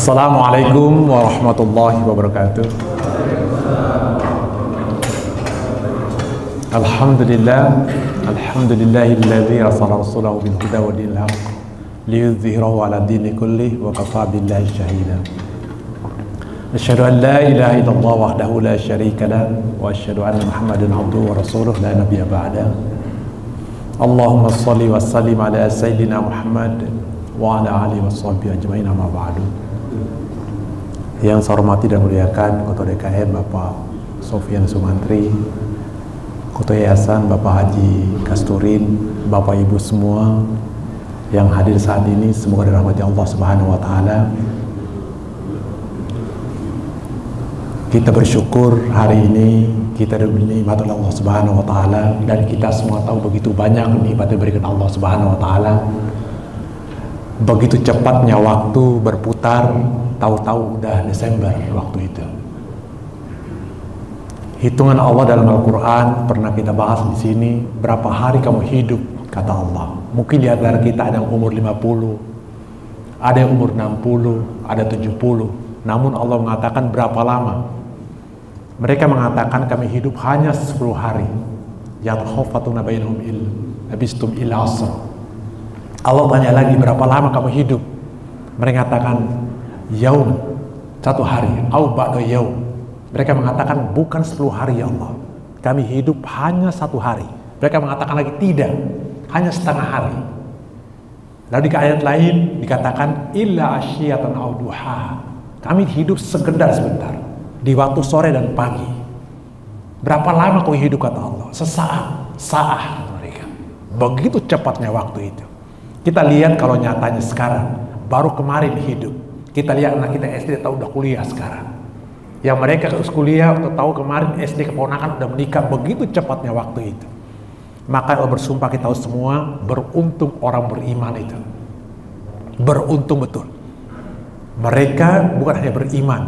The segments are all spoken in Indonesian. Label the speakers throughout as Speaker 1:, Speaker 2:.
Speaker 1: Assalamualaikum warahmatullahi wabarakatuh. Alhamdulillah, alhamdulillahilladzi arsala rasulahu bil huda wa dinil haqq liyudhhirahu ala dini kulli wa kafa billahi shahida. Asyhadu an la ilaha illallah wahdahu la syarika lah wa asyhadu anna Muhammadan abduhu wa rasuluh la nabiyya ba'da. Allahumma salli wa sallim ala sayyidina Muhammad wa ala alihi wa Yang saya hormati dan muliakan Ketua DKM Bapak Sofian Sumantri, Ketua Yayasan Bapak Haji Kasturin, Bapak Ibu semua yang hadir saat ini semoga dirahmati Allah Subhanahu wa taala. Kita bersyukur hari ini kita diberi oleh Allah Subhanahu wa taala dan kita semua tahu begitu banyak nikmat yang diberikan Allah Subhanahu wa taala. Begitu cepatnya waktu berputar, tahu-tahu udah Desember waktu itu. Hitungan Allah dalam Al-Quran pernah kita bahas di sini berapa hari kamu hidup kata Allah. Mungkin di antara kita ada yang umur 50, ada yang umur 60, ada 70. Namun Allah mengatakan berapa lama? Mereka mengatakan kami hidup hanya 10 hari. Yadkhafatuna bainahum il abistum il asr. Allah tanya lagi berapa lama kamu hidup? Mereka mengatakan yaum satu hari. Au ba'da yaum. Mereka mengatakan bukan 10 hari ya Allah. Kami hidup hanya satu hari. Mereka mengatakan lagi tidak. Hanya setengah hari. Lalu di ayat lain dikatakan illa asyiyatan au duha. Kami hidup sekedar sebentar di waktu sore dan pagi. Berapa lama kau hidup kata Allah? Sesaat saat mereka. Begitu cepatnya waktu itu kita lihat kalau nyatanya sekarang baru kemarin hidup kita lihat anak kita SD tahu udah kuliah sekarang. Yang mereka harus kuliah atau tahu kemarin SD keponakan udah menikah begitu cepatnya waktu itu. Maka Allah bersumpah kita tahu semua beruntung orang beriman itu. Beruntung betul. Mereka bukan hanya beriman.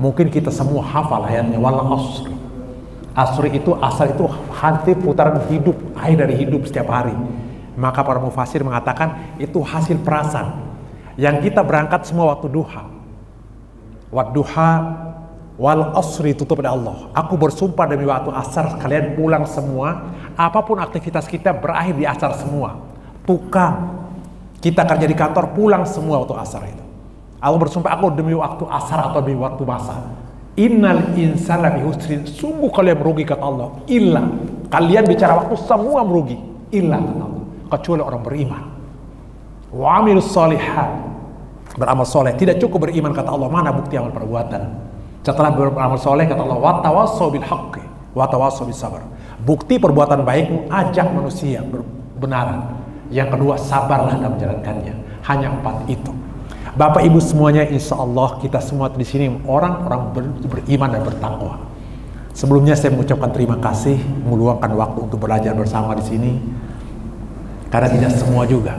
Speaker 1: Mungkin kita semua hafal ayatnya wala asri. Asri itu asal itu hasil putaran hidup, air dari hidup setiap hari. Maka para mufasir mengatakan itu hasil perasan yang kita berangkat semua waktu duha. Waktu duha wal asri tutup pada Allah. Aku bersumpah demi waktu asar kalian pulang semua. Apa pun aktivitas kita berakhir di asar semua. Tukang kita kerja di kantor pulang semua waktu asar itu. Allah bersumpah aku demi waktu asar atau demi waktu masa. Innal insana husrin. Sungguh kalian merugi kata Allah. Illa. Kalian bicara waktu semua merugi. Illa kata Allah. Kecuali orang beriman. Wa amilus solihat beramal soleh. Tidak cukup beriman kata Allah mana bukti amal perbuatan? Setelah beramal soleh kata Allah watawasau bil haqqi watawasau bis sabar bukti perbuatan baikmu ajak manusia berbenaran. Yang kedua sabarlah dalam menjalankannya. Hanya empat itu. Bapak Ibu semuanya insya Allah kita semua di sini orang-orang ber, beriman dan bertakwa. Sebelumnya saya mengucapkan terima kasih meluangkan waktu untuk belajar bersama di sini karena tidak semua juga.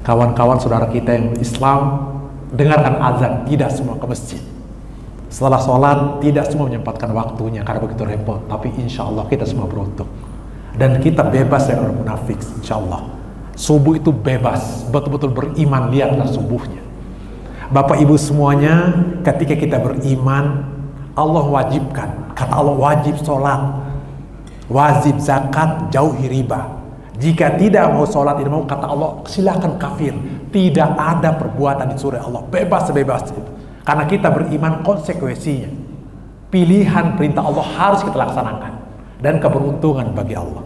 Speaker 1: Kawan-kawan saudara kita yang Islam dengarkan azan tidak semua ke masjid. Setelah sholat tidak semua menyempatkan waktunya karena begitu repot. Tapi insya Allah kita semua beruntung. Dan kita bebas dari orang munafik insya Allah. Subuh itu bebas. Betul-betul beriman lihatlah subuhnya. Bapak ibu semuanya ketika kita beriman Allah wajibkan. Kata Allah wajib sholat. Wajib zakat jauhi riba jika tidak mau sholat, tidak mau kata Allah, silahkan kafir. Tidak ada perbuatan di surah Allah. Bebas sebebas itu. Karena kita beriman konsekuensinya. Pilihan perintah Allah harus kita laksanakan. Dan keberuntungan bagi Allah.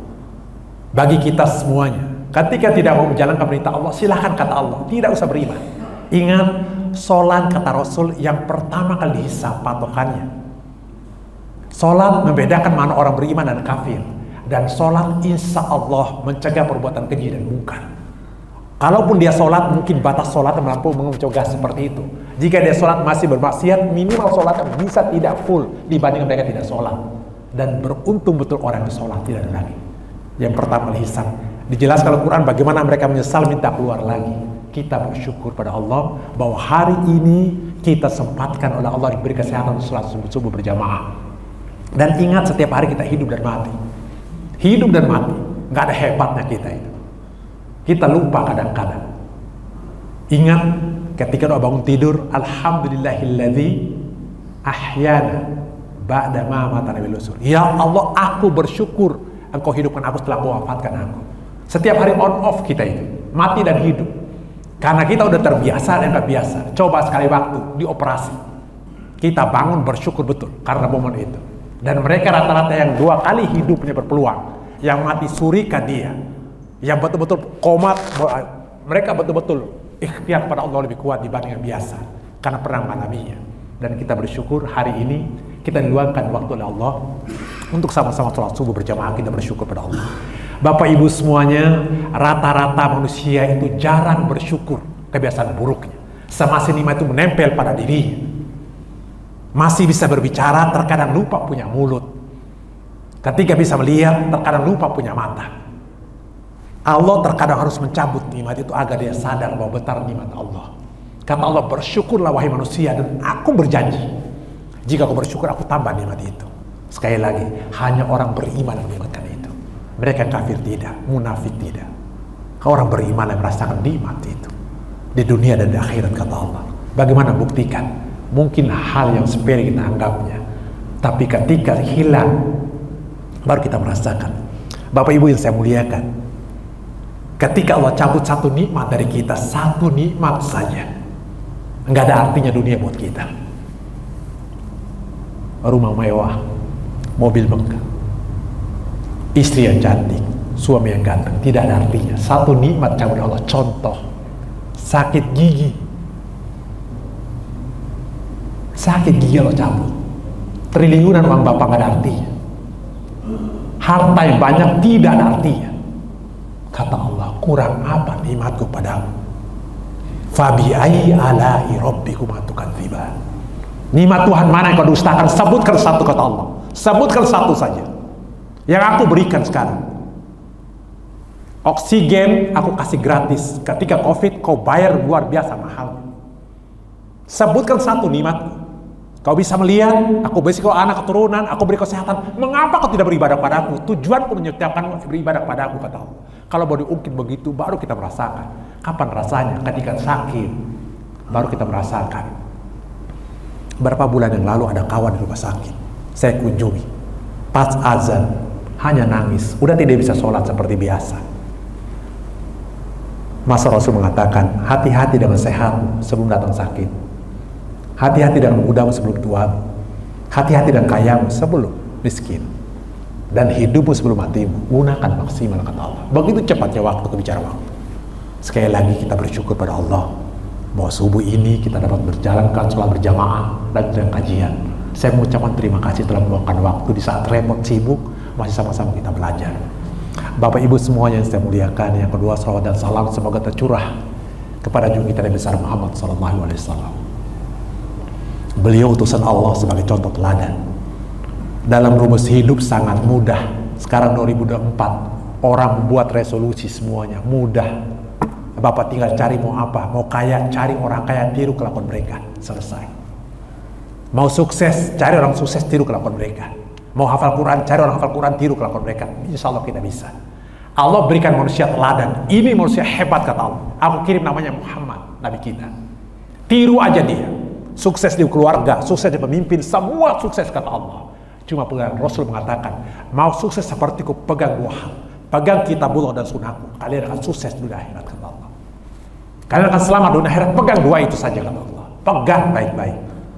Speaker 1: Bagi kita semuanya. Ketika tidak mau menjalankan perintah Allah, silahkan kata Allah. Tidak usah beriman. Ingat, sholat kata Rasul yang pertama kali dihisap patokannya. Sholat membedakan mana orang beriman dan kafir dan sholat insya Allah mencegah perbuatan keji dan mungkar. Kalaupun dia sholat, mungkin batas sholat mampu mencegah seperti itu. Jika dia sholat masih bermaksiat, minimal sholat bisa tidak full dibanding mereka tidak sholat. Dan beruntung betul orang yang sholat tidak ada lagi. Yang pertama hisab. Dijelaskan Al-Quran bagaimana mereka menyesal minta keluar lagi. Kita bersyukur pada Allah bahwa hari ini kita sempatkan oleh Allah diberi kesehatan sholat subuh-subuh berjamaah. Dan ingat setiap hari kita hidup dan mati hidup dan mati nggak ada hebatnya kita itu kita lupa kadang-kadang ingat Ketika doa bangun tidur, Alhamdulillahilladzi ahyana ba'da ma matana bilusur. Ya Allah, aku bersyukur engkau hidupkan aku setelah kau wafatkan aku. Setiap hari on off kita itu, mati dan hidup. Karena kita udah terbiasa dan nggak biasa. Coba sekali waktu di operasi. Kita bangun bersyukur betul karena momen itu. Dan mereka rata-rata yang dua kali hidupnya berpeluang. Yang mati suri ke dia. Yang betul-betul komat. Mereka betul-betul ikhtiar pada Allah lebih kuat dibanding yang biasa. Karena pernah mengalaminya. Dan kita bersyukur hari ini kita diluangkan waktu oleh Allah untuk sama-sama sholat subuh berjamaah kita bersyukur pada Allah. Bapak Ibu semuanya, rata-rata manusia itu jarang bersyukur kebiasaan buruknya. Semasa nikmat itu menempel pada dirinya. Masih bisa berbicara, terkadang lupa punya mulut. Ketika bisa melihat, terkadang lupa punya mata. Allah terkadang harus mencabut nikmat itu agar dia sadar bahwa betar nikmat Allah. Kata Allah bersyukurlah wahai manusia dan aku berjanji jika aku bersyukur aku tambah nikmat itu. Sekali lagi hanya orang beriman yang menikmatkan itu. Mereka kafir tidak, munafik tidak. Orang beriman yang merasakan nikmat itu di dunia dan di akhirat kata Allah. Bagaimana buktikan? Mungkin hal yang sepele kita anggapnya, tapi ketika hilang baru kita merasakan. Bapak Ibu yang saya muliakan, ketika Allah cabut satu nikmat dari kita, satu nikmat saja, nggak ada artinya dunia buat kita. Rumah mewah, mobil megah, istri yang cantik, suami yang ganteng, tidak ada artinya. Satu nikmat cabut Allah. Contoh, sakit gigi, sakit gigi lo cabut. Triliunan uang bapak nggak ada artinya. Harta yang banyak tidak ada artinya. Kata Allah, kurang apa nikmatku padamu? Fabi ayyi ala'i rabbikum tukadziban. Nikmat Tuhan mana yang kau dustakan? Sebutkan satu kata Allah. Sebutkan satu saja. Yang aku berikan sekarang. Oksigen aku kasih gratis. Ketika COVID kau bayar luar biasa mahal. Sebutkan satu nikmatku. Kau bisa melihat, aku beri kau anak keturunan, aku beri kesehatan. Mengapa kau tidak beribadah padaku? Tujuanku menyetiapkan beribadah padaku, kata Allah. Kalau mau diungkit begitu, baru kita merasakan. Kapan rasanya? Ketika sakit, baru kita merasakan. Berapa bulan yang lalu ada kawan di rumah sakit. Saya kunjungi. Pas azan, hanya nangis. Udah tidak bisa sholat seperti biasa. Masa Rasul mengatakan, hati-hati dengan sehat sebelum datang sakit Hati-hati dengan mudamu sebelum tuamu. Hati-hati dengan kayamu sebelum miskin. Dan hidupmu sebelum matimu. Gunakan maksimal kata Allah. Begitu cepatnya waktu kebicara waktu. Sekali lagi kita bersyukur pada Allah. Bahwa subuh ini kita dapat berjalan ke sholat berjamaah dan dengan kajian. Saya mengucapkan terima kasih telah meluangkan waktu di saat repot sibuk. Masih sama-sama kita belajar. Bapak Ibu semuanya yang saya muliakan. Yang kedua salawat dan salam semoga tercurah kepada junjungan kita Nabi besar Muhammad Sallallahu Alaihi Wasallam. Beliau utusan Allah sebagai contoh teladan. Dalam rumus hidup sangat mudah. Sekarang 2024, orang membuat resolusi semuanya mudah. Bapak tinggal cari mau apa, mau kaya, cari orang kaya, tiru kelakuan mereka. Selesai. Mau sukses, cari orang sukses, tiru kelakuan mereka. Mau hafal Quran, cari orang hafal Quran, tiru kelakuan mereka. Insya Allah kita bisa. Allah berikan manusia teladan. Ini manusia hebat kata Allah. Aku kirim namanya Muhammad, Nabi kita. Tiru aja dia sukses di keluarga, sukses di pemimpin, semua sukses kata Allah. Cuma pegang Rasul mengatakan, mau sukses sepertiku pegang dua hal. Pegang kitabullah dan sunnahku. Kalian akan sukses dunia akhirat kata Allah. Kalian akan selamat dunia akhirat. Pegang dua itu saja kata Allah. Pegang baik-baik.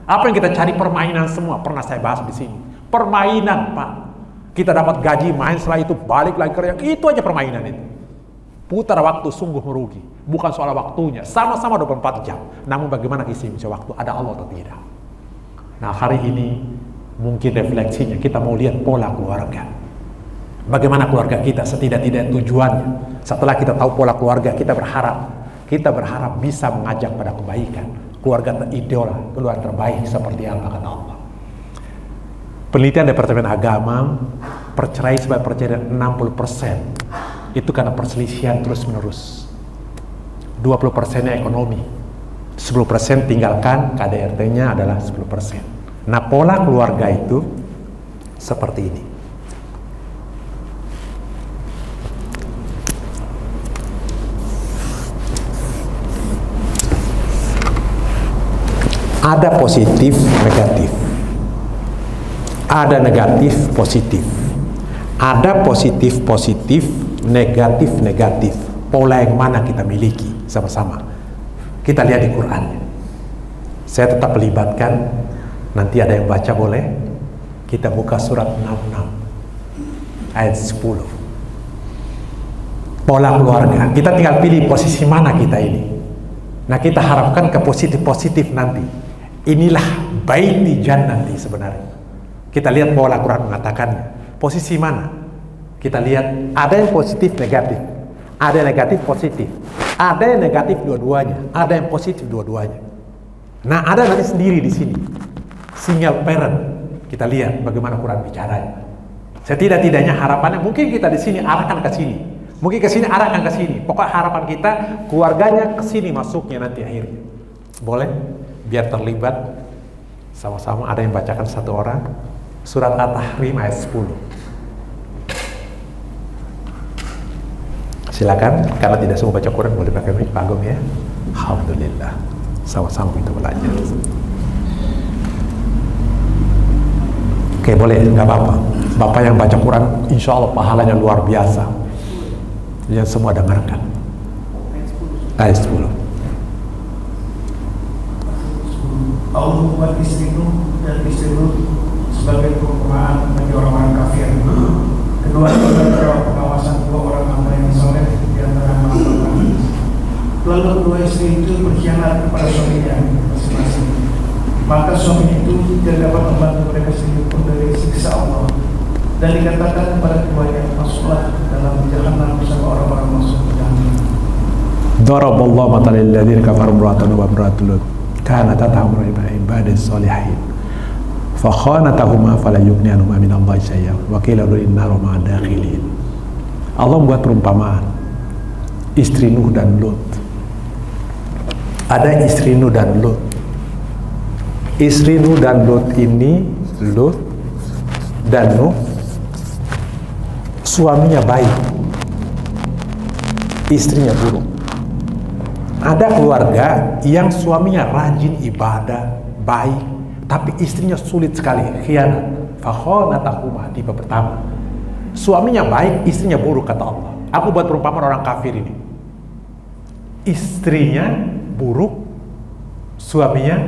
Speaker 1: Apa yang kita cari permainan semua pernah saya bahas di sini. Permainan pak. Kita dapat gaji main setelah itu balik lagi kerja. Itu aja permainan itu. Putar waktu sungguh merugi. Bukan soal waktunya. Sama-sama 24 jam. Namun bagaimana isi waktu? Ada Allah atau tidak? Nah hari ini mungkin refleksinya kita mau lihat pola keluarga. Bagaimana keluarga kita setidak-tidak tujuannya. Setelah kita tahu pola keluarga, kita berharap kita berharap bisa mengajak pada kebaikan. Keluarga teridola, keluarga terbaik seperti apa kata Allah. Penelitian Departemen Agama perceraian sebagai perceraian 60 persen itu karena perselisihan terus menerus 20 persennya ekonomi 10 persen tinggalkan KDRT-nya adalah 10 persen nah pola keluarga itu seperti ini Ada positif, negatif. Ada negatif, positif. Ada positif, positif, negatif, negatif. Pola yang mana kita miliki sama-sama. Kita lihat di Quran. Saya tetap melibatkan, nanti ada yang baca boleh. Kita buka surat 66 ayat 10. Pola keluarga. Kita tinggal pilih posisi mana kita ini. Nah kita harapkan ke positif-positif nanti. Inilah baik di nanti sebenarnya. Kita lihat pola Quran mengatakannya. Posisi mana? Kita lihat ada yang positif negatif. Ada yang negatif positif. Ada yang negatif dua-duanya. Ada yang positif dua-duanya. Nah ada nanti sendiri di sini. Single parent. Kita lihat bagaimana Quran bicaranya. Setidak-tidaknya harapannya mungkin kita di sini arahkan ke sini. Mungkin ke sini arahkan ke sini. Pokok harapan kita keluarganya ke sini masuknya nanti akhirnya. Boleh? Biar terlibat sama-sama ada yang bacakan satu orang surat At-Tahrim ayat 10. Silakan, karena tidak semua baca Quran boleh pakai mic Pak Agung ya. Alhamdulillah. Sama-sama kita belajar. Oke boleh, nggak apa-apa. Bapak yang baca Quran, insya Allah pahalanya luar biasa yang semua dengarkan. Ayat 10.
Speaker 2: Allah membuat istri Nuh dan istri Lut sebagai perumpamaan bagi orang-orang kafir. Kedua adalah pengawasan dua orang hamba yang soleh di antara melakukan Lalu kedua istri itu berkhianat kepada suaminya masing-masing. Maka suami itu tidak dapat membantu mereka sendiri pun dari siksa Allah. Dan dikatakan kepada keduanya masuklah dalam jahanam bersama orang-orang masuk ke jahanam.
Speaker 1: Daraballahu matalan lil ladzina kafaru imra'atan wa imra'atul lut. Kanat tatahum ibadis salihin. Fa khanatahuma fala yughniyanuma min Allah syai'an wa qila inna ma dakhilin Allah membuat perumpamaan istri Nuh dan Lut ada istri Nuh dan Lut istri Nuh dan Lut ini Lut dan Nuh suaminya baik, istrinya buruk. Ada keluarga yang suaminya rajin ibadah, baik, tapi istrinya sulit sekali, khianat. Fakhonatahuma, tipe pertama. Suaminya baik, istrinya buruk, kata Allah. Aku buat perumpamaan orang kafir ini. Istrinya buruk, suaminya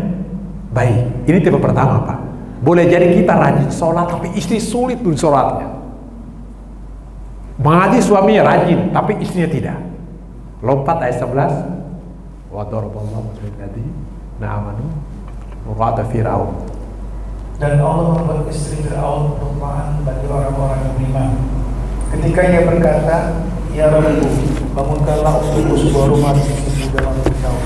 Speaker 1: baik. Ini tipe pertama, Pak. Boleh jadi kita rajin sholat, tapi istri sulit pun sholatnya. Mengaji suaminya rajin, tapi istrinya tidak. Lompat ayat 11. Wa daraballahu masalan tadi na'amanu wa Fir'aun.
Speaker 2: Dan Allah membuat istri Fir'aun perumpamaan bagi orang-orang yang beriman. Ketika ia berkata, Ya Rabbu, bangunkanlah untukku sebuah rumah di dalam Fir'aun.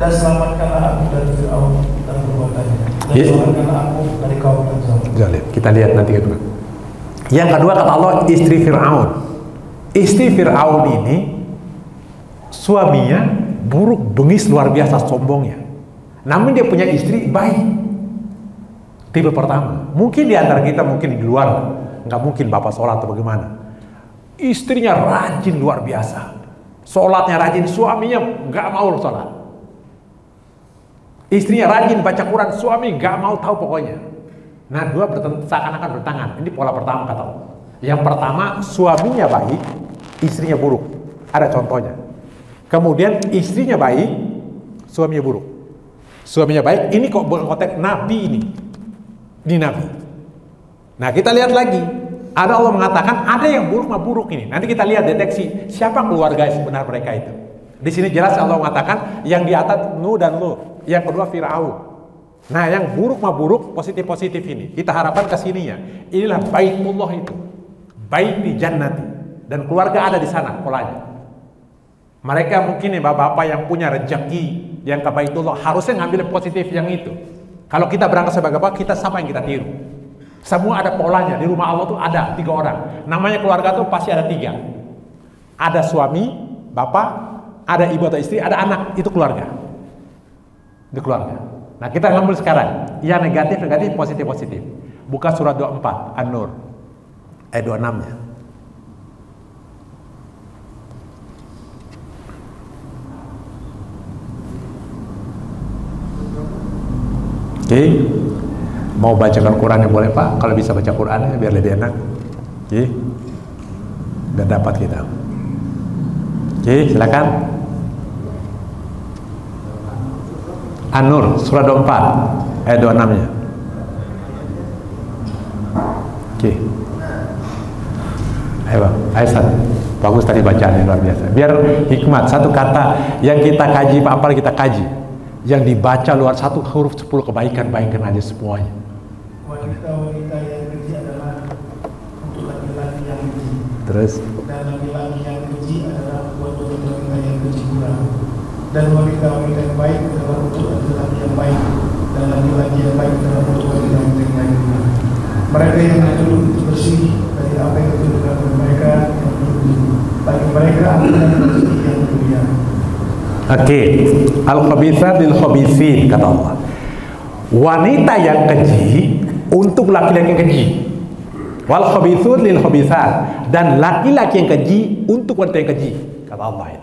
Speaker 2: Dan selamatkanlah aku dari Fir'aun dan perbuatannya. Dan yeah. selamatkanlah aku dari kaum
Speaker 1: yang Kita lihat nanti kedua. Yang kedua kata Allah istri Fir'aun. Istri Fir'aun ini suaminya buruk, bengis luar biasa sombongnya. Namun dia punya istri baik. Tipe pertama. Mungkin di antara kita mungkin di luar nggak mungkin bapak sholat atau bagaimana. Istrinya rajin luar biasa. Sholatnya rajin, suaminya nggak mau sholat. Istrinya rajin baca Quran, suami nggak mau tahu pokoknya. Nah, dua seakan-akan bertangan. Ini pola pertama kata Allah. Yang pertama, suaminya baik, istrinya buruk. Ada contohnya. Kemudian istrinya baik, suaminya buruk. Suaminya baik, ini kok bukan konteks nabi ini. Ini nabi. Nah, kita lihat lagi. Ada Allah mengatakan ada yang buruk mah buruk ini. Nanti kita lihat deteksi siapa keluarga sebenar mereka itu. Di sini jelas Allah mengatakan yang di atas Nuh dan Lut, yang kedua Firaun. Nah, yang buruk mah buruk, positif-positif ini. Kita harapkan ke sininya. Inilah baitullah itu. Baik di jannati. Dan keluarga ada di sana polanya. Mereka mungkin ya bapak-bapak yang punya rezeki yang ke baitullah harusnya ngambil positif yang itu. Kalau kita berangkat sebagai bapak, kita siapa yang kita tiru? Semua ada polanya. Di rumah Allah tuh ada tiga orang. Namanya keluarga tuh pasti ada tiga. Ada suami, bapak, ada ibu atau istri, ada anak. Itu keluarga. Itu keluarga. Nah kita ngambil sekarang. Ya negatif, negatif, positif, positif. Buka surat 24, An-Nur. Ayat 26 nya. Oke. Mau bacakan Quran yang boleh Pak? Kalau bisa baca Quran biar lebih enak. Oke. Biar dapat kita. Oke, silakan. An-Nur surah 24 ayat 26 nya. Oke. Ayo Bang, Aisyah. Bagus tadi bacaannya luar biasa. Biar hikmat satu kata yang kita kaji apa kita kaji. Yang dibaca luar satu huruf sepuluh kebaikan bayangkan aja semuanya.
Speaker 2: Wanita-wanita yang keji adalah untuk laki-laki yang keji.
Speaker 1: Terus
Speaker 2: Dan laki-laki yang keji adalah buat wanita yang keji pula. Dan wanita-wanita yang baik adalah untuk laki-laki yang baik. Dan laki-laki yang baik adalah untuk wanita-wanita yang baik pula. Mereka yang dituduh itu bersih dari apa yang oleh mereka yang. Bagi mereka rezeki yang mulia.
Speaker 1: Oke, al khabithat lil khabithin kata Allah. Wanita yang keji untuk laki-laki yang keji. Wal khabithun lil khabithat dan laki-laki yang keji untuk wanita yang keji kata Allah.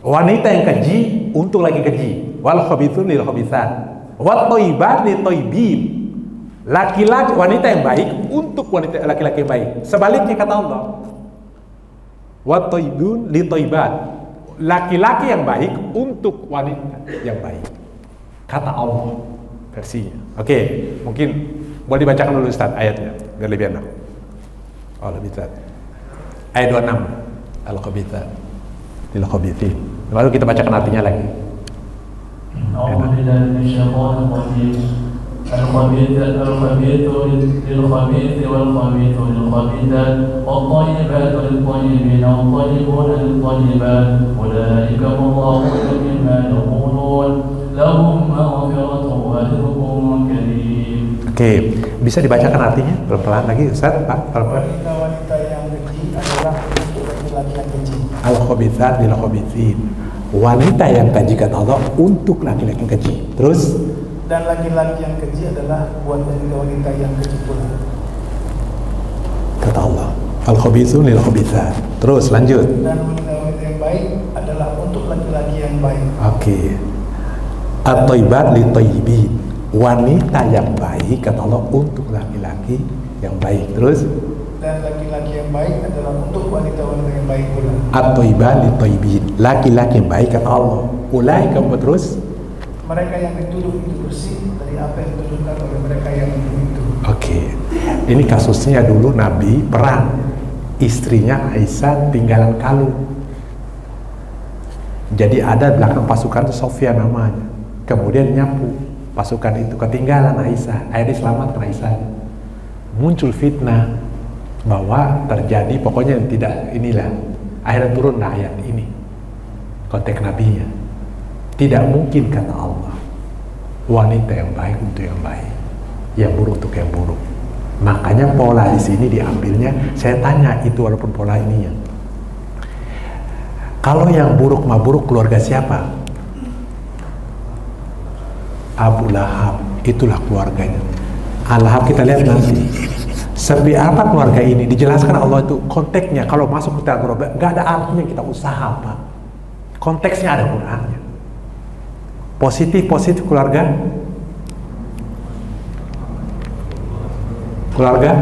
Speaker 1: Wanita yang keji untuk laki keji. Wal khabithun lil khabithat. Wat thayyibat lil thayyibin. Laki-laki wanita yang baik untuk wanita laki-laki yang baik. Sebaliknya kata Allah. Wat thayyibun li thayyibat laki-laki yang baik untuk wanita yang baik. Kata Allah versinya. Oke, okay, mungkin boleh dibacakan dulu Ustaz ayatnya biar lebih enak. Oh, lebih tepat. Ayat 26. Al-Qabitha lil khabithin. Lalu kita bacakan artinya lagi.
Speaker 3: Enak. بالله من الشيطان الرجيم الخبيث الخبيث للخبيث والخبيث للخبيثات والطيبات للطيبين والطيبون للطيبات أولئك مضاعون مما يقولون لهم مغفرة ورزق كريم
Speaker 1: Oke, bisa dibacakan artinya pelan-pelan lagi Ustaz, Pak, pelan-pelan.
Speaker 2: Wanita-wanita yang keji adalah untuk laki-laki yang keji.
Speaker 1: Al-khabithat lil khabithin. Wanita yang keji kata Allah untuk laki-laki yang keji. Terus
Speaker 2: dan laki-laki yang keji adalah buat wanita-wanita yang keji pula.
Speaker 1: kata Allah al-khabithun lil khabithat. Terus lanjut.
Speaker 2: Dan wanita-wanita yang baik adalah untuk laki-laki yang baik.
Speaker 1: Oke. At-thayyibat li thayyibin. Wanita yang baik kata Allah untuk laki-laki yang baik. Terus
Speaker 2: Dan laki-laki yang baik adalah untuk wanita-wanita yang baik pula.
Speaker 1: at-thayyibat li thayyibin. Laki-laki yang baik kata Allah. Ulai kamu terus.
Speaker 2: Mereka yang dituduh itu bersih dari apa yang dituduhkan oleh mereka yang dituduh itu.
Speaker 1: Oke. Ini kasusnya dulu Nabi perang. Istrinya Aisyah tinggalan kalung. Jadi ada belakang pasukan itu Sofia namanya. Kemudian nyapu pasukan itu ketinggalan Aisyah. Akhirnya selamatkan Aisyah. Muncul fitnah bahwa terjadi pokoknya yang tidak inilah. Akhirnya turunlah ayat ini. Konteks nabinya. Tidak mungkin kata Allah. Wanita yang baik untuk yang baik. Yang buruk untuk yang buruk. Makanya pola di sini diambilnya. Saya tanya itu walaupun pola ininya. Kalau yang buruk mah buruk keluarga siapa? Abu Lahab, itulah keluarganya. Al-Lahab kita lihat nanti. Seperti apa keluarga ini? Dijelaskan Allah itu konteksnya. Kalau masuk ke dalam nggak ada artinya kita usaha apa. Konteksnya ada Qurannya. Positif positif keluarga. Keluarga?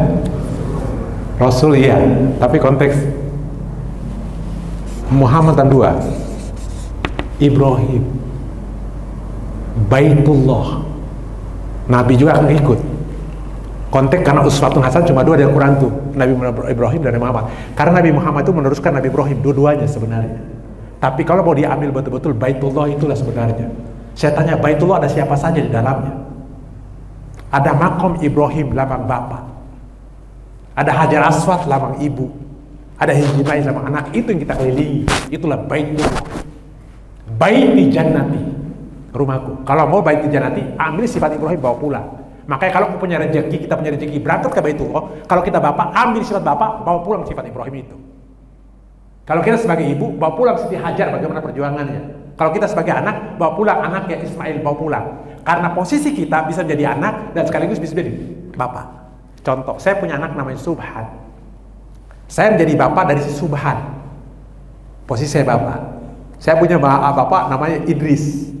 Speaker 1: Rasul iya, tapi konteks Muhammad dan dua. Ibrahim. Baitullah. Nabi juga akan ikut. Konteks karena uswatun hasan cuma dua dari Quran tuh. Nabi Ibrahim dan Nabi Muhammad. Karena Nabi Muhammad itu meneruskan Nabi Ibrahim dua-duanya sebenarnya. Tapi kalau mau diambil betul-betul Baitullah itulah sebenarnya saya tanya Baitullah ada siapa saja di dalamnya? Ada makom Ibrahim lambang bapak. Ada Hajar Aswad lambang ibu. Ada Hijimai lambang anak. Itu yang kita kelilingi. Itulah Baitullah. Bait di jannati rumahku. Kalau mau bait di jannati ambil sifat Ibrahim bawa pulang. Makanya kalau punya rezeki kita punya rezeki berangkat ke Baitullah. Kalau kita bapak ambil sifat bapak bawa pulang sifat Ibrahim itu. Kalau kita sebagai ibu bawa pulang Siti Hajar bagaimana perjuangannya kalau kita sebagai anak bawa pulang anaknya Ismail bawa pulang karena posisi kita bisa menjadi anak dan sekaligus bisa menjadi bapak contoh saya punya anak namanya Subhan saya menjadi bapak dari si Subhan posisi saya bapak saya punya bapak namanya Idris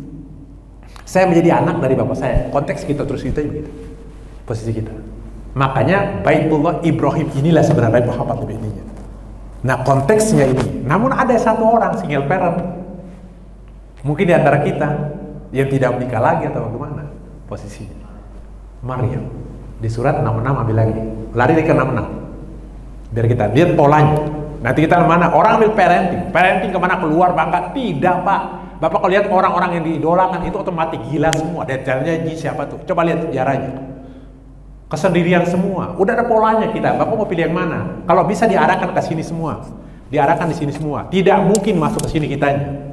Speaker 1: Saya menjadi anak dari bapak saya. Konteks kita terus kita begitu. Posisi kita. Makanya Baitullah Ibrahim inilah sebenarnya Muhammad lebih ininya. Nah konteksnya ini. Namun ada satu orang single parent. Mungkin di antara kita yang tidak menikah lagi atau bagaimana posisinya. Maryam di surat 66 ambil lagi. Lari ke 66. Biar kita lihat polanya. Nanti kita mana orang ambil parenting. Parenting ke mana keluar bangga? Tidak pak. Bapak kalau lihat orang-orang yang diidolakan itu otomatis gila semua. Dan jalannya siapa tuh? Coba lihat sejarahnya. Kesendirian semua. Udah ada polanya kita. Bapak mau pilih yang mana? Kalau bisa diarahkan ke sini semua. Diarahkan di sini semua. Tidak mungkin masuk ke sini kitanya.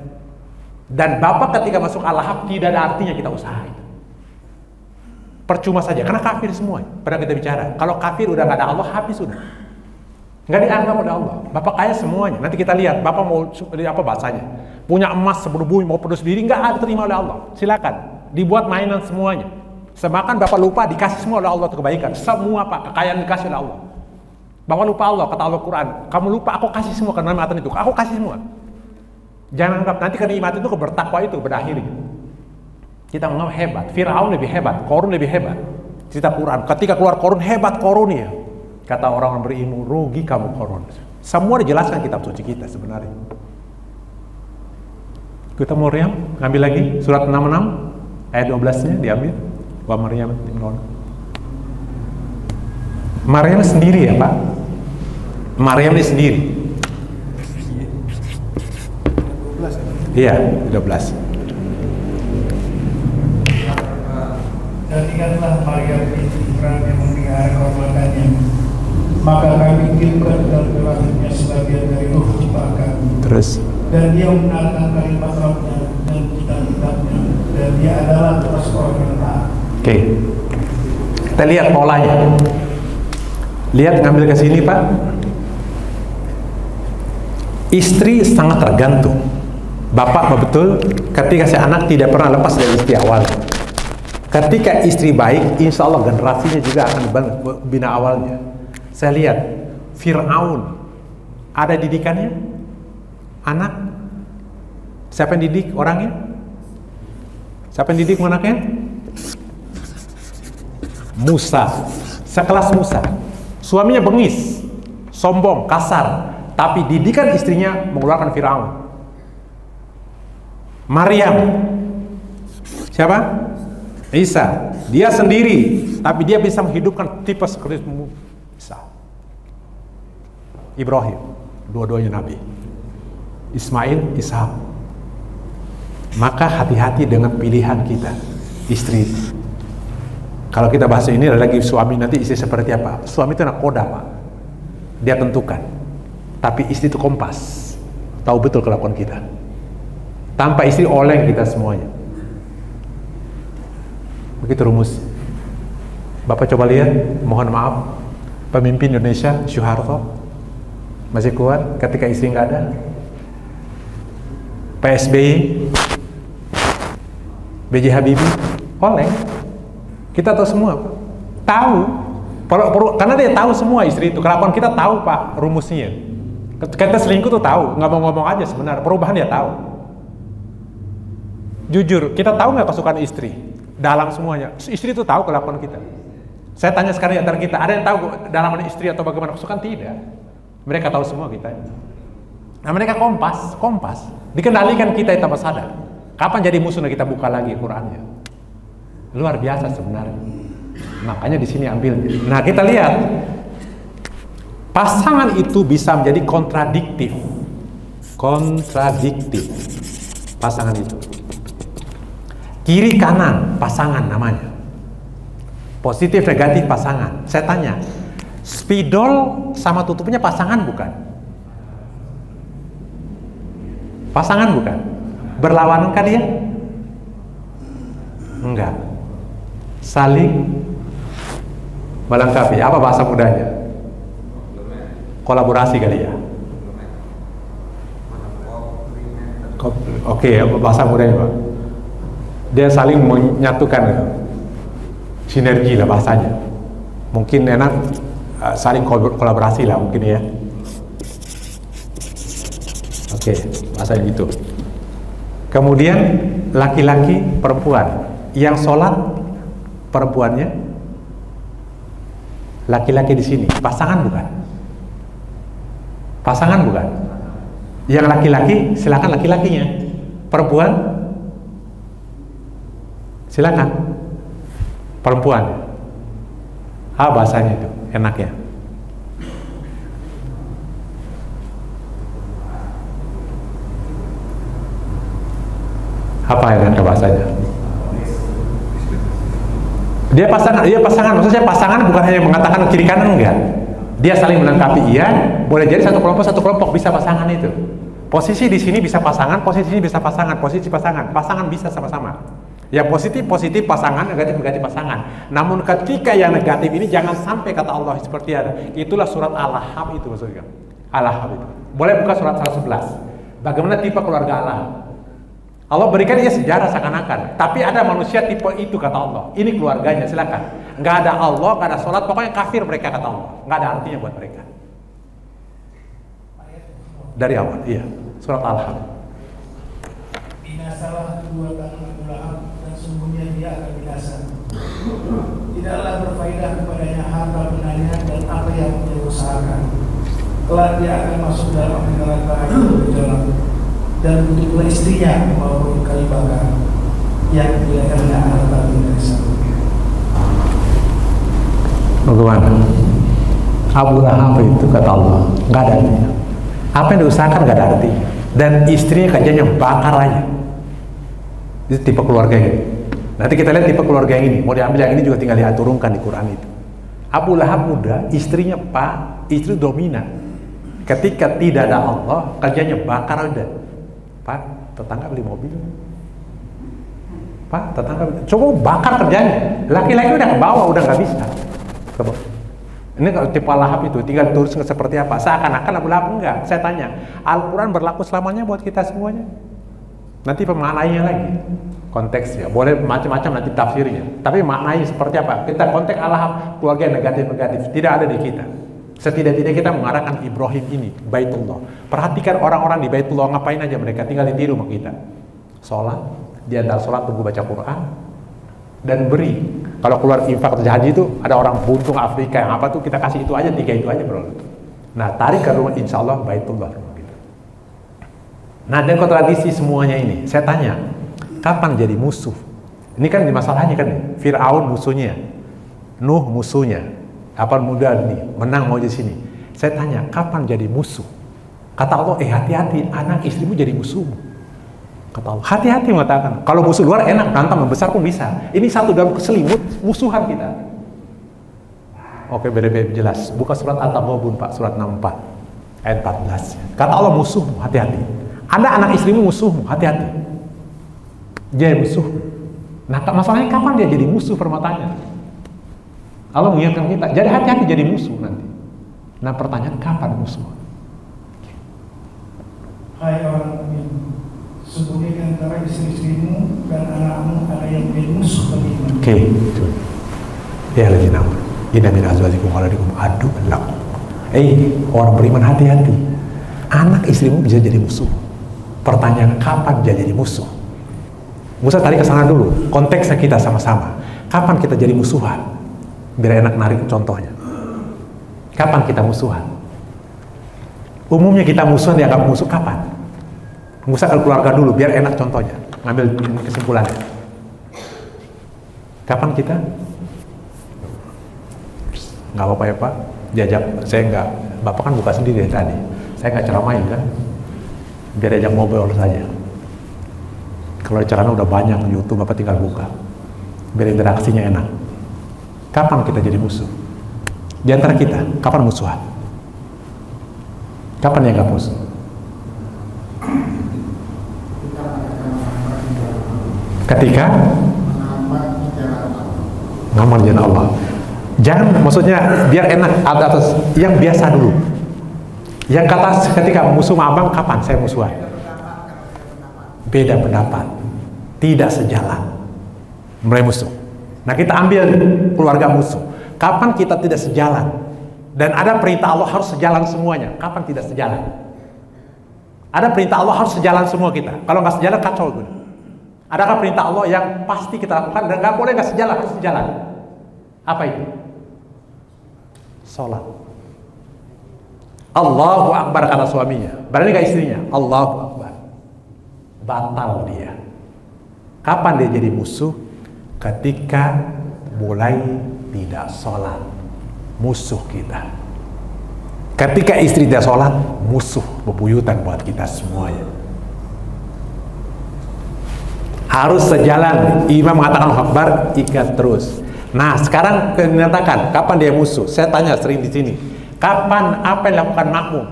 Speaker 1: Dan Bapak ketika masuk al tidak ada artinya kita usaha itu. Percuma saja, karena kafir semua. Pernah kita bicara. Kalau kafir udah gak ada Allah, habis sudah. Nggak dianggap oleh Allah. Bapak kaya semuanya. Nanti kita lihat, Bapak mau apa bahasanya? Punya emas sebelum bumi, mau penuh sendiri, nggak terima oleh Allah. Silakan, dibuat mainan semuanya. Semakan Bapak lupa dikasih semua oleh Allah kebaikan. Semua Pak, kekayaan dikasih oleh Allah. Bapak lupa Allah, kata Allah Quran. Kamu lupa, aku kasih semua karena kenikmatan itu. Aku kasih semua. Jangan anggap nanti kenikmatan itu bertakwa itu berakhir. Kita menganggap hebat. Fir'aun lebih hebat, Korun lebih hebat. Cerita Quran. Ketika keluar Korun hebat Korun ya. Kata orang orang berilmu, rugi kamu Korun. Semua dijelaskan kitab suci kita sebenarnya. Kita mau Maryam, ngambil lagi surat 66 ayat 12-nya diambil. Wa Maryam Imran. Maryam sendiri ya, Pak. Maryam ini sendiri. Iya, 12.
Speaker 2: Dan ingatlah Maryam binti Imran yang memelihara kehormatannya maka kami kirimkan dalam rahimnya sebagian dari roh ciptaan kami.
Speaker 1: Terus
Speaker 2: Dan dia mengenalkan kalimat Rabbnya dan kitab-kitabnya dan dia adalah terus orang yang taat.
Speaker 1: Oke. Kita lihat polanya. Lihat ngambil ke sini, Pak. Istri sangat tergantung. Bapak betul ketika si anak tidak pernah lepas dari istri awal. Ketika istri baik, insya Allah generasinya juga akan bina awalnya. Saya lihat Fir'aun ada didikannya? Anak? Siapa yang didik orangnya? Siapa yang didik anaknya? Musa. Sekelas Musa. Suaminya bengis sombong kasar. Tapi didikan istrinya mengeluarkan Fir'aun Maryam siapa Isa dia sendiri tapi dia bisa menghidupkan tipe seperti Isa. Ibrahim, dua-duanya nabi. Ismail, Ishak. Maka hati-hati dengan pilihan kita, istri. Kalau kita bahas ini ada lagi suami nanti istri seperti apa? Suami itu anak koda pak. Dia tentukan. Tapi istri itu kompas. Tahu betul kelakuan kita. Tanpa istri oleng kita semuanya. Begitu rumus. Bapak coba lihat, mohon maaf, pemimpin Indonesia Soeharto masih kuat ketika istri nggak ada? PSBY BJ Habibie oleh kita tahu semua tahu. Perlu, perlu, karena dia tahu semua istri itu. Kelakuan kita tahu pak rumusnya. Kita selingkuh tuh tahu nggak mau ngomong aja sebenarnya. Perubahan dia tahu jujur kita tahu nggak kesukaan istri dalam semuanya istri itu tahu kelakuan kita saya tanya sekarang antara kita, ada yang tahu dalam istri atau bagaimana kesukaan? Tidak. Mereka tahu semua kita. Nah mereka kompas, kompas. Dikendalikan kita tanpa sadar. Kapan jadi musuh kita buka lagi Qurannya? Luar biasa sebenarnya. Makanya di sini ambil. Nah kita lihat pasangan itu bisa menjadi kontradiktif. Kontradiktif pasangan itu. Kiri kanan pasangan namanya positif negatif pasangan. Saya tanya, spidol sama tutupnya pasangan bukan? Pasangan bukan? Berlawanan kan dia? Enggak. Saling melengkapi. Apa bahasa mudanya? Kolaborasi kali ya. Oke, okay, bahasa mudanya Pak. Dia saling menyatukan sinergi lah bahasanya mungkin enak uh, saling kolaborasi lah mungkin ya oke okay, bahasa gitu Kemudian laki-laki perempuan. Yang sholat perempuannya laki-laki di sini. Pasangan bukan? Pasangan bukan? Yang laki-laki silakan laki-lakinya. Perempuan silakan. Perempuan. Ah bahasanya itu enak ya. Apa yang bahasanya? Dia pasangan, dia pasangan. Maksudnya pasangan bukan hanya mengatakan kiri kanan enggak. Dia saling melengkapi. Iya, boleh jadi satu kelompok satu kelompok bisa pasangan itu. Posisi di sini bisa pasangan, posisi ini bisa pasangan, posisi pasangan, pasangan bisa sama-sama. Yang positif positif pasangan, negatif negatif pasangan. Namun ketika yang negatif ini jangan sampai kata Allah seperti ada. Itulah surat Al-Ahab itu maksudnya. Al-Ahab itu. Boleh buka surat 111. Bagaimana tipe keluarga Allah? Allah berikan dia sejarah seakan-akan. Tapi ada manusia tipe itu kata Allah. Ini keluarganya silakan. Nggak ada Allah, nggak ada sholat, pokoknya kafir mereka kata Allah. Nggak ada artinya buat mereka. Dari awal, iya. Surat
Speaker 2: kedua tangan Abu Lahab dan sungguhnya dia akan binasa. Tidaklah berfaedah kepadanya harta benarnya dan apa yang dia usahakan. Kelak dia akan masuk dalam api neraka yang dan untuklah istrinya maupun kali bakar yang dilehernya harta binasa.
Speaker 1: Bagaimana? Abu Lahab itu kata Allah nggak ada artinya. Apa yang diusahakan nggak ada artinya. Dan istrinya kerjanya bakar aja. Itu tipe keluarga ini. Nanti kita lihat tipe keluarga yang ini. Mau diambil yang ini juga tinggal diaturunkan di Quran itu. Abu Lahab muda, istrinya pak, istri dominan. Ketika tidak ada Allah, kerjanya bakar aja. Pak, tetangga beli mobil. Pak, tetangga beli. Coba bakar kerjanya. Laki-laki udah ke bawah, udah nggak bisa. Coba. Ini kalau tipe Lahab itu tinggal tulis seperti apa. Seakan-akan Abu Lahab enggak. Saya tanya, Al-Quran berlaku selamanya buat kita semuanya? Nanti pemaknainya lagi konteksnya. Boleh macam-macam nanti tafsirnya. Tapi maknanya seperti apa? Kita konteks Al-Lahab keluarga negatif-negatif tidak ada di kita. Setidak-tidaknya kita mengarahkan Ibrahim ini, Baitullah. Perhatikan orang-orang di Baitullah ngapain aja mereka tinggal ditiru sama kita. Sholat, di antara sholat tunggu baca Quran, dan beri. Kalau keluar infak atau haji itu ada orang buntung Afrika yang apa tuh kita kasih itu aja tiga itu aja bro. Nah tarik ke rumah insya Allah baitullah rumah kita. Nah dan kontradiksi semuanya ini, saya tanya, kapan jadi musuh? Ini kan masalahnya kan, Fir'aun musuhnya, Nuh musuhnya, apa muda ini menang mau di sini. Saya tanya, kapan jadi musuh? Kata Allah, eh hati-hati, anak istrimu jadi musuhmu. Kata Allah, hati-hati mengatakan. Kalau musuh luar enak, nantang membesar pun bisa. Ini satu dalam keselimut musuhan kita. Oke, beda-beda jelas. Buka surat At-Taghabun, Pak, surat 64 ayat 14. Kata Allah musuhmu, hati-hati. Anda anak istrimu musuhmu, hati-hati. Dia musuh. Nah, masalahnya kapan dia jadi musuh permatanya? Allah mengingatkan kita, jadi hati-hati jadi musuh nanti. Nah, pertanyaan kapan musuh?
Speaker 2: Hai orang di antara istri-istrimu dan anakmu ada yang menjadi musuh.
Speaker 1: Oke, itu. Ya lagi nama. Inna min azwajikum waladikum adu lakum. Eh, orang beriman hati-hati. Anak istrimu bisa jadi musuh. Pertanyaan kapan dia jadi musuh? Musa tarik ke sana dulu. Konteksnya kita sama-sama. Kapan kita jadi musuhan? Biar enak narik contohnya. Kapan kita musuhan? Umumnya kita musuhan dianggap musuh kapan? Musa ke keluarga dulu biar enak contohnya ngambil kesimpulannya kapan kita nggak apa-apa ya pak diajak saya nggak bapak kan buka sendiri tadi saya nggak ceramain kan biar diajak ngobrol saja kalau ceramah udah banyak di YouTube bapak tinggal buka. Biar interaksinya enak. Kapan kita jadi musuh? Di antara kita kapan musuhan? Kapan yang nggak musuh? Ketika? Ngamal jalan Allah. Jangan maksudnya biar enak atas yang biasa dulu. Yang kata ketika musuh abang kapan saya musuhan beda pendapat tidak sejalan mulai musuh nah kita ambil keluarga musuh kapan kita tidak sejalan dan ada perintah Allah harus sejalan semuanya kapan tidak sejalan Ada perintah Allah harus sejalan semua kita. Kalau nggak sejalan kacau gue. Adakah perintah Allah yang pasti kita lakukan dan nggak boleh nggak sejalan harus sejalan? Apa itu? Sholat. Allahu Akbar kata suaminya. Berani nggak istrinya? Allahu Akbar. Batal dia. Kapan dia jadi musuh? Ketika mulai tidak sholat. Musuh kita. Ketika istri tidak sholat, musuh bebuyutan buat kita semuanya. Harus sejalan. Imam mengatakan Akbar, ikat terus. Nah, sekarang menyatakan kapan dia musuh? Saya tanya sering di sini. Kapan apa yang dilakukan makmum?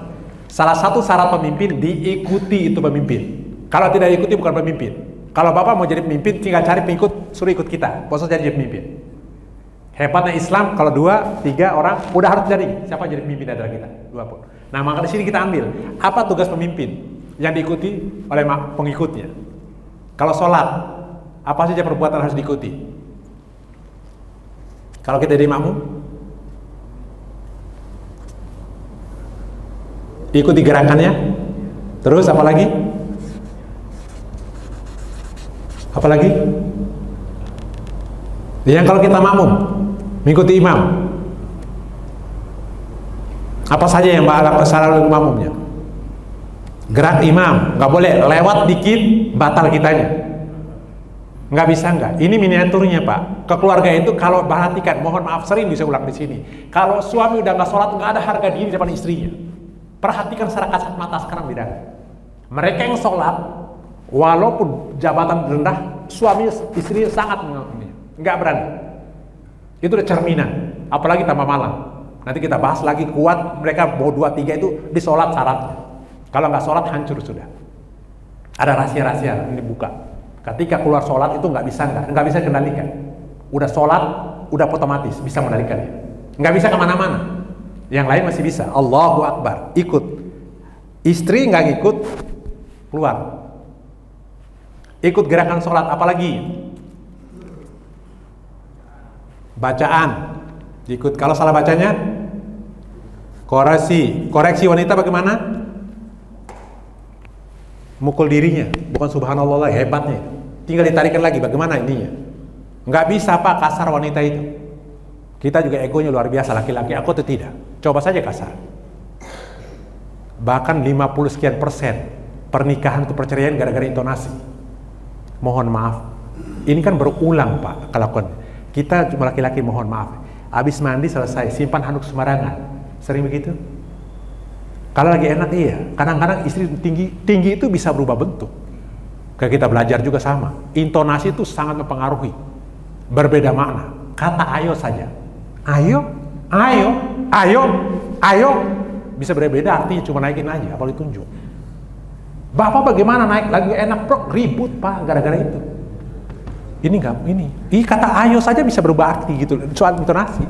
Speaker 1: Salah satu syarat pemimpin diikuti itu pemimpin. Kalau tidak diikuti bukan pemimpin. Kalau Bapak mau jadi pemimpin, tinggal cari pengikut, suruh ikut kita. Bosnya jadi pemimpin. Hebatnya Islam kalau dua, tiga orang udah harus jadi siapa jadi pemimpin antara kita dua pun. Nah maka di sini kita ambil apa tugas pemimpin yang diikuti oleh pengikutnya. Kalau sholat apa saja perbuatan harus diikuti. Kalau kita jadi makmum, ikuti gerakannya. Terus apa lagi? Apa lagi? Yang kalau kita makmum, mengikuti imam. Apa saja yang salah makmumnya? Gerak imam, nggak boleh lewat dikit batal kitanya. Nggak bisa nggak? Ini miniaturnya pak. Kekeluarga itu kalau perhatikan, mohon maaf sering bisa ulang di sini. Kalau suami udah nggak sholat, nggak ada harga diri depan istrinya. Perhatikan secara kasat mata sekarang beda. Mereka yang sholat, walaupun jabatan rendah, suami istri sangat nggak berani. Itu udah cerminan, apalagi tambah malam. Nanti kita bahas lagi kuat mereka mau dua tiga itu di sholat syaratnya. Kalau nggak sholat hancur sudah. Ada rahasia-rahasia ini buka. Ketika keluar sholat itu nggak bisa nggak nggak bisa kendalikan. Udah sholat udah otomatis bisa mengendalikannya. Nggak bisa ke mana-mana. Yang lain masih bisa. Allahu Akbar ikut. Istri nggak ikut keluar. Ikut gerakan sholat apalagi? Bacaan. Ikut kalau salah bacanya? Koreksi. Koreksi wanita bagaimana? Mukul dirinya. Bukan subhanallah lah hebatnya. Tinggal ditarikan lagi bagaimana ininya? Nggak bisa pak kasar wanita itu. Kita juga egonya luar biasa laki-laki. Aku tuh tidak. Coba saja kasar. Bahkan 50 sekian persen pernikahan itu perceraian gara-gara intonasi mohon maaf ini kan berulang pak kelakuan kita cuma laki-laki mohon maaf Habis mandi selesai, simpan handuk sembarangan. Sering begitu? Kalau lagi enak iya. Kadang-kadang istri tinggi tinggi itu bisa berubah bentuk. Kayak kita belajar juga sama. Intonasi itu sangat mempengaruhi. Berbeda makna. Kata ayo saja. Ayo, ayo, ayo, ayo. Bisa berbeda artinya cuma naikin aja, apa ditunjuk. Bapak bagaimana naik lagi enak bro, ribut pak gara-gara itu. Ini enggak ini. Ini kata ayo saja bisa berubah arti gitu soal intonasi.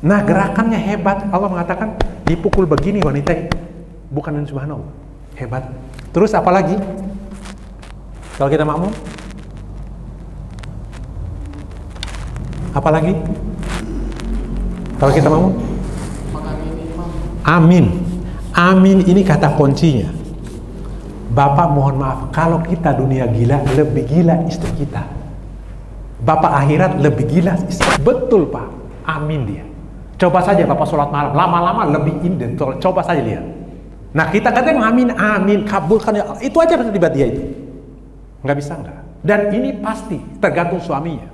Speaker 1: Nah gerakannya hebat. Allah mengatakan dipukul begini wanita itu bukan subhanallah. Hebat. Terus apa lagi? Kalau kita makmum? Apa lagi? Kalau kita makmum? Amin. Amin. Ini kata kuncinya Bapak mohon maaf, kalau kita dunia gila, lebih gila istri kita. Bapak akhirat lebih gila istri. Betul Pak, amin dia. Coba saja Bapak sholat malam, lama-lama lebih indah. Coba saja lihat. Nah kita katanya amin, amin, kabulkan ya Itu aja tiba dia itu. Nggak bisa nggak. Dan ini pasti tergantung suaminya.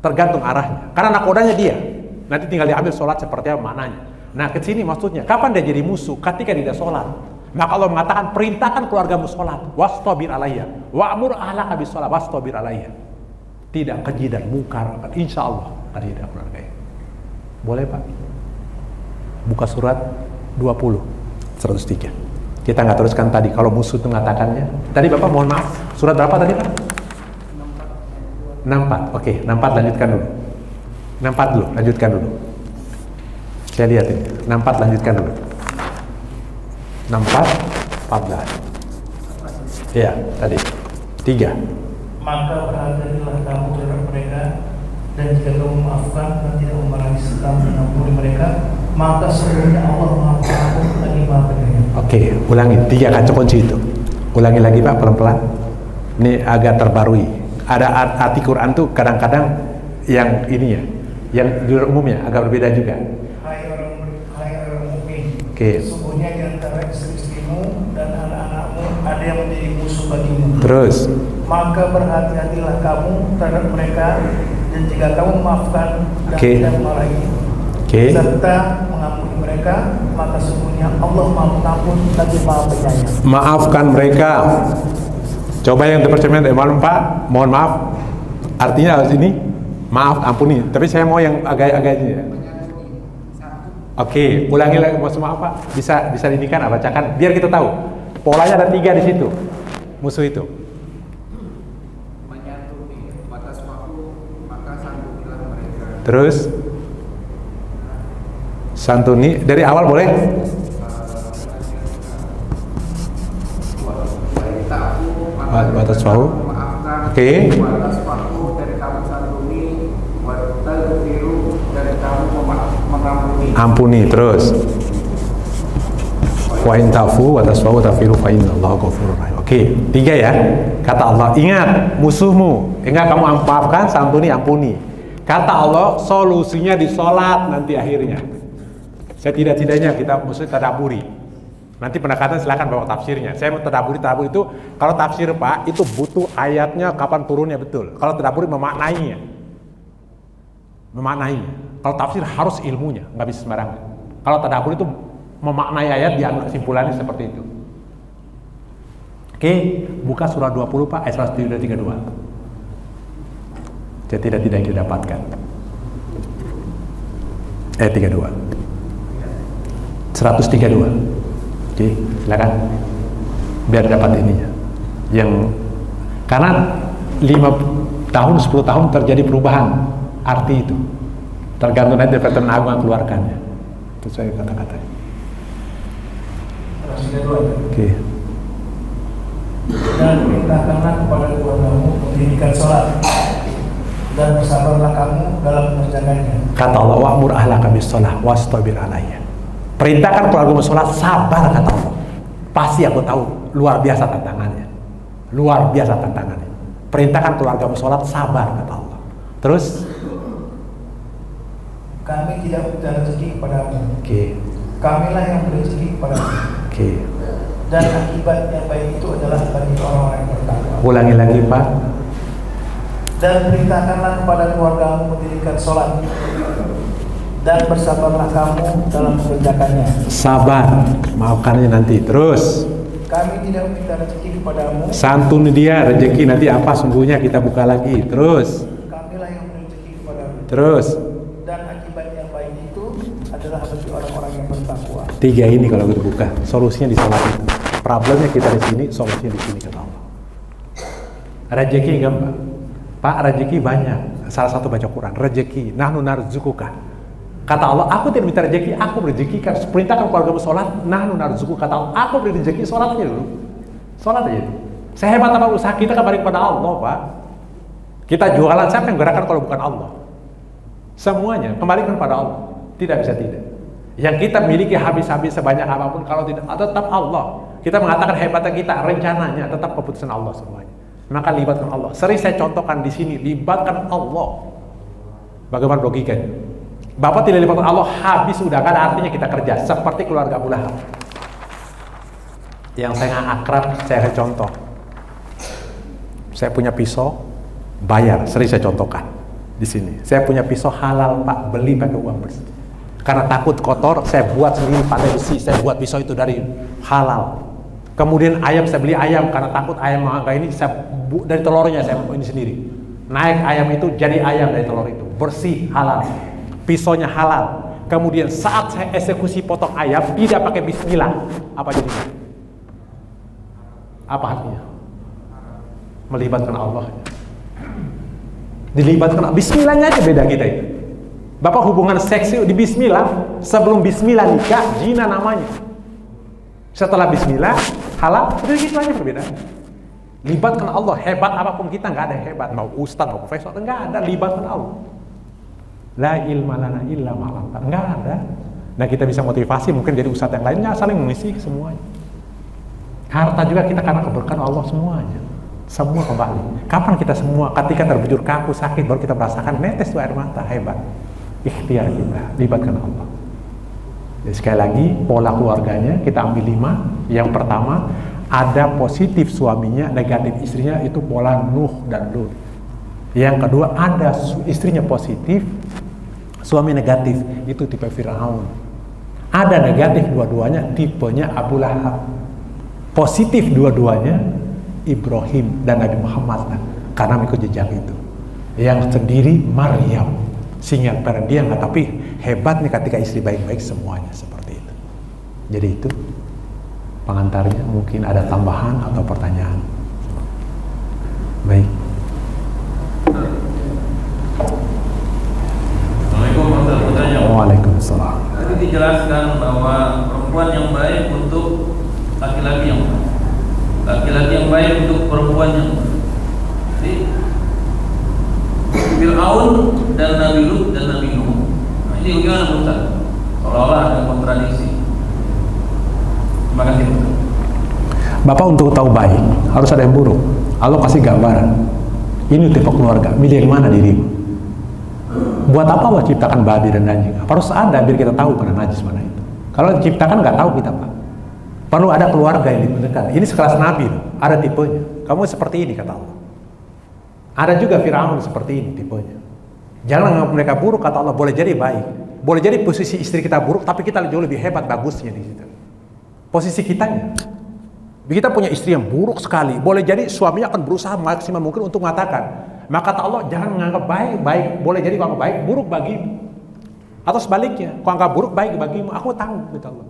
Speaker 1: Tergantung arahnya. Karena nakodanya dia. Nanti tinggal diambil sholat seperti apa mananya. Nah ke sini maksudnya, kapan dia jadi musuh? Ketika tidak sholat. Maka Allah mengatakan perintahkan keluargamu sholat. Wastabir alaiya. Wa'mur ahlaka bis sholat. Wastabir alaiya. Tidak keji dan mungkar. Insya Allah akan tidak keluarga. Boleh Pak? Buka surat 20. 103. Kita nggak teruskan tadi. Kalau musuh itu mengatakannya. Tadi Bapak mohon maaf. Surat berapa tadi Pak? 64. Oke, 64 lanjutkan dulu. 64 dulu, lanjutkan dulu. Saya lihat ini. 64 lanjutkan dulu. 64 14 ya tadi tiga
Speaker 2: maka berhati-hatilah kamu terhadap mereka dan jika kamu memaafkan dan tidak memarahi serta mengampuni mereka maka sebenarnya Allah maha pengampun lagi maha penyayang
Speaker 1: Oke, ulangi tiga kaca kunci itu. Ulangi lagi Pak pelan-pelan. Ini agak terbarui. Ada art- arti Quran tuh kadang-kadang yang ini ya, yang di luar umum ya agak berbeda juga.
Speaker 2: Hai orang hai orang mukmin.
Speaker 1: Oke.
Speaker 2: Sesungguhnya di antara istri-istrimu dan anak-anakmu ada yang menjadi musuh bagimu.
Speaker 1: Terus,
Speaker 2: Maka berhati-hatilah kamu terhadap mereka dan jika kamu memaafkan dan
Speaker 1: Oke.
Speaker 2: tidak memarahi
Speaker 1: oke,
Speaker 2: serta mengampuni mereka maka sesungguhnya Allah Maha Pengampun lagi Maha Penyayang.
Speaker 1: maafkan mereka. Coba yang terjemahan dari malam Pak, mohon maaf. Artinya harus ini, maaf, ampuni. Tapi saya mau yang agak-agak ini ya. Oke, ulangi lagi maksud maaf Pak. Bisa bisa diinikan apa bacakan biar kita tahu. Polanya ada tiga di situ. Musuh itu.
Speaker 4: menyantuni batas waktu maka santunilah mereka
Speaker 1: Terus santuni dari awal boleh? Ba- batas waktu. Oke.
Speaker 4: waktu dari kamu santuni wastaghfiru dari kamu memaaf mengampuni
Speaker 1: Ampuni terus. Wa in tafu wa tasfahu tafiru fa innallaha ghafurur rahim. Oke, tiga ya. Kata Allah, ingat musuhmu. Enggak kamu am- maafkan, santuni, ampuni. Kata Allah, solusinya di sholat nanti akhirnya. Setidak-tidaknya kita mesti tadaburi. Nanti pendekatan silakan bawa tafsirnya. Saya mau tadaburi, tadaburi itu kalau tafsir Pak itu butuh ayatnya kapan turunnya betul. Kalau tadaburi memaknainya. Memaknainya. Kalau tafsir harus ilmunya, nggak bisa sembarangan. Kalau tadabur itu memaknai ayat diambil kesimpulannya seperti itu. Oke, buka surah 20 Pak, ayat 132 dan 32. Jadi tidak tidak kita dapatkan. Eh 32. 132. Oke, silakan. Biar dapat ininya. Yang karena 5 tahun 10 tahun terjadi perubahan arti itu. Tergantung nanti Departemen Agung keluarkannya. Itu saya kata-kata. Oke.
Speaker 2: dan perintahkanlah kepada keluargamu mendirikan sholat dan bersabarlah kamu dalam mengerjakannya.
Speaker 1: Kata Allah, wa'mur ahlaka bis sholah wastabir alaiha. Perintahkan keluarga sholat, sabar kata Allah. Pasti aku tahu luar biasa tantangannya. Luar biasa tantangannya. Perintahkan keluarga sholat, sabar kata Allah. Terus,
Speaker 2: Kami tidak minta rezeki kepadamu.
Speaker 1: oke,
Speaker 2: Kamilah yang beri rezeki kepadamu.
Speaker 1: Oke.
Speaker 2: Dan akibat yang baik itu adalah bagi orang-orang yang bertakwa.
Speaker 1: Ulangi lagi Pak.
Speaker 2: Dan perintahkanlah kepada keluargamu mendirikan sholat dan bersabarlah kamu dalam mengerjakannya.
Speaker 1: Sabar, maafkannya nanti. Terus,
Speaker 2: Kami tidak minta rezeki kepadamu.
Speaker 1: santuni dia rezeki nanti apa sungguhnya kita buka lagi. Terus,
Speaker 2: Kamilah yang rezeki kepadamu.
Speaker 1: terus.
Speaker 2: Dan akibat yang baik itu adalah bagi orang-orang yang bertakwa.
Speaker 1: Tiga ini kalau kita buka, solusinya di sholat itu. Problemnya kita di sini, solusinya di sini kata Allah. Rezeki gampang. Pak, rezeki banyak. Salah satu baca Quran, rezeki. Nahnu narzukuka. Kata Allah, aku tidak minta rezeki, aku berezekikan. Perintahkan keluarga sholat, nahnu narzuku. Kata Allah, aku beri rezeki, sholat aja dulu. Sholat aja dulu. Sehebat apa usaha kita kan balik pada Allah, Pak. Kita jualan, siapa yang gerakan kalau bukan Allah? Semuanya kembalikan pada Allah. Tidak bisa tidak. Yang kita miliki habis-habis sebanyak apa pun kalau tidak tetap Allah. Kita mengatakan hebatnya kita, rencananya tetap keputusan Allah semuanya. Maka libatkan Allah. Sering saya contohkan di sini, libatkan Allah. Bagaimana logikanya? Bapak tidak libatkan Allah, habis sudah kan artinya kita kerja seperti keluarga Abu. Yang saya akrab, saya contoh. Saya punya pisau, bayar, sering saya contohkan di sini. Saya punya pisau halal pak, beli pakai uang bersih. Karena takut kotor, saya buat sendiri pakai besi. Saya buat pisau itu dari halal. Kemudian ayam saya beli ayam karena takut ayam angka ini saya bu, dari telurnya saya ini sendiri. Naik ayam itu jadi ayam dari telur itu bersih halal. Pisaunya halal. Kemudian saat saya eksekusi potong ayam tidak pakai bismillah. Apa jadinya? Apa artinya? Melibatkan Allah. Dilibatkan Bismillahnya aja beda kita itu. Bapak hubungan seksi di Bismillah sebelum Bismillah nikah jina namanya. Setelah Bismillah halal udah gitu aja perbedaan. Libatkan Allah hebat apa pun kita nggak ada hebat mau ustaz mau profesor nggak ada libatkan Allah. La ilma lana illa ma'lam nggak ada. Nah kita bisa motivasi mungkin jadi ustadz yang lainnya saling mengisi semuanya. Harta juga kita karena keberkahan Allah semuanya. Semua kembali. Kapan kita semua ketika terbujur kaku sakit baru kita merasakan netes tuh air mata hebat. Ikhtiar kita libatkan Allah. Jadi sekali lagi pola keluarganya kita ambil lima. Yang pertama ada positif suaminya, negatif istrinya itu pola Nuh dan Lut. Yang kedua ada istrinya positif, suami negatif itu tipe Firaun. Ada negatif dua-duanya tipenya Abu Lahab. Positif dua-duanya Ibrahim dan Nabi Muhammad karena mengikut jejak itu. Yang sendiri Maryam singa dia nggak tapi hebat nih ketika istri baik-baik semuanya seperti itu. Jadi itu pengantarnya mungkin ada tambahan atau pertanyaan. Baik. Waalaikumsalam.
Speaker 3: Tadi dijelaskan bahwa perempuan yang baik untuk laki-laki yang laki-laki yang baik untuk perempuan yang jadi Fir'aun dan Nabi Lut dan Nabi Nuh nah, ini bagaimana Ustaz? seolah-olah ada kontradiksi terima kasih Ustaz
Speaker 1: Bapak untuk tahu baik harus ada yang buruk. Allah kasih gambaran. Ini tipe keluarga. Milih yang mana dirimu? Buat apa Allah ciptakan babi dan anjing? Harus ada biar kita tahu mana najis mana itu. Kalau diciptakan nggak tahu kita pak. Perlu ada keluarga yang dibenarkan. Ini sekelas Nabi, ada tipenya. Kamu seperti ini kata Allah. Ada juga Firaun seperti ini tipenya. Jangan menganggap mereka buruk kata Allah. Boleh jadi baik. Boleh jadi posisi istri kita buruk, tapi kita jauh lebih hebat bagusnya di situ. Posisi kitanya. Kita punya istri yang buruk sekali. Boleh jadi suaminya akan berusaha maksimal mungkin untuk mengatakan. Maka kata Allah jangan menganggap baik baik. Boleh jadi kalau baik buruk bagimu. Atau sebaliknya, kalau anggap buruk baik bagimu. Aku tahu kata Allah.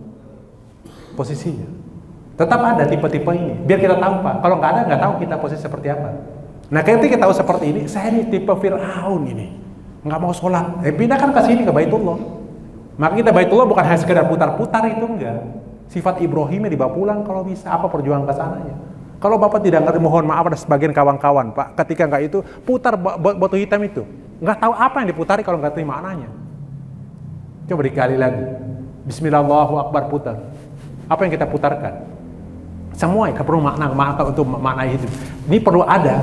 Speaker 1: Posisinya. Tetap ada tipe-tipe ini. Biar kita tahu pak. Kalau nggak ada nggak tahu kita posisi seperti apa. Nah ketika kita tahu seperti ini, saya ini tipe Fir'aun ini. Nggak mau sholat. Eh pindahkan ke sini ke Baitullah. Maka kita Baitullah bukan hanya sekedar putar-putar itu enggak. Sifat Ibrahimnya dibawa pulang kalau bisa. Apa perjuangan ke sananya? Kalau bapak tidak ngerti mohon maaf ada sebagian kawan-kawan pak. Ketika nggak itu putar batu hitam itu. Nggak tahu apa yang diputari kalau nggak terima maknanya. Coba dikali lagi. Bismillahirrahmanirrahim putar. Apa yang kita putarkan? Semua ya perlu makna makna untuk makna itu ini perlu ada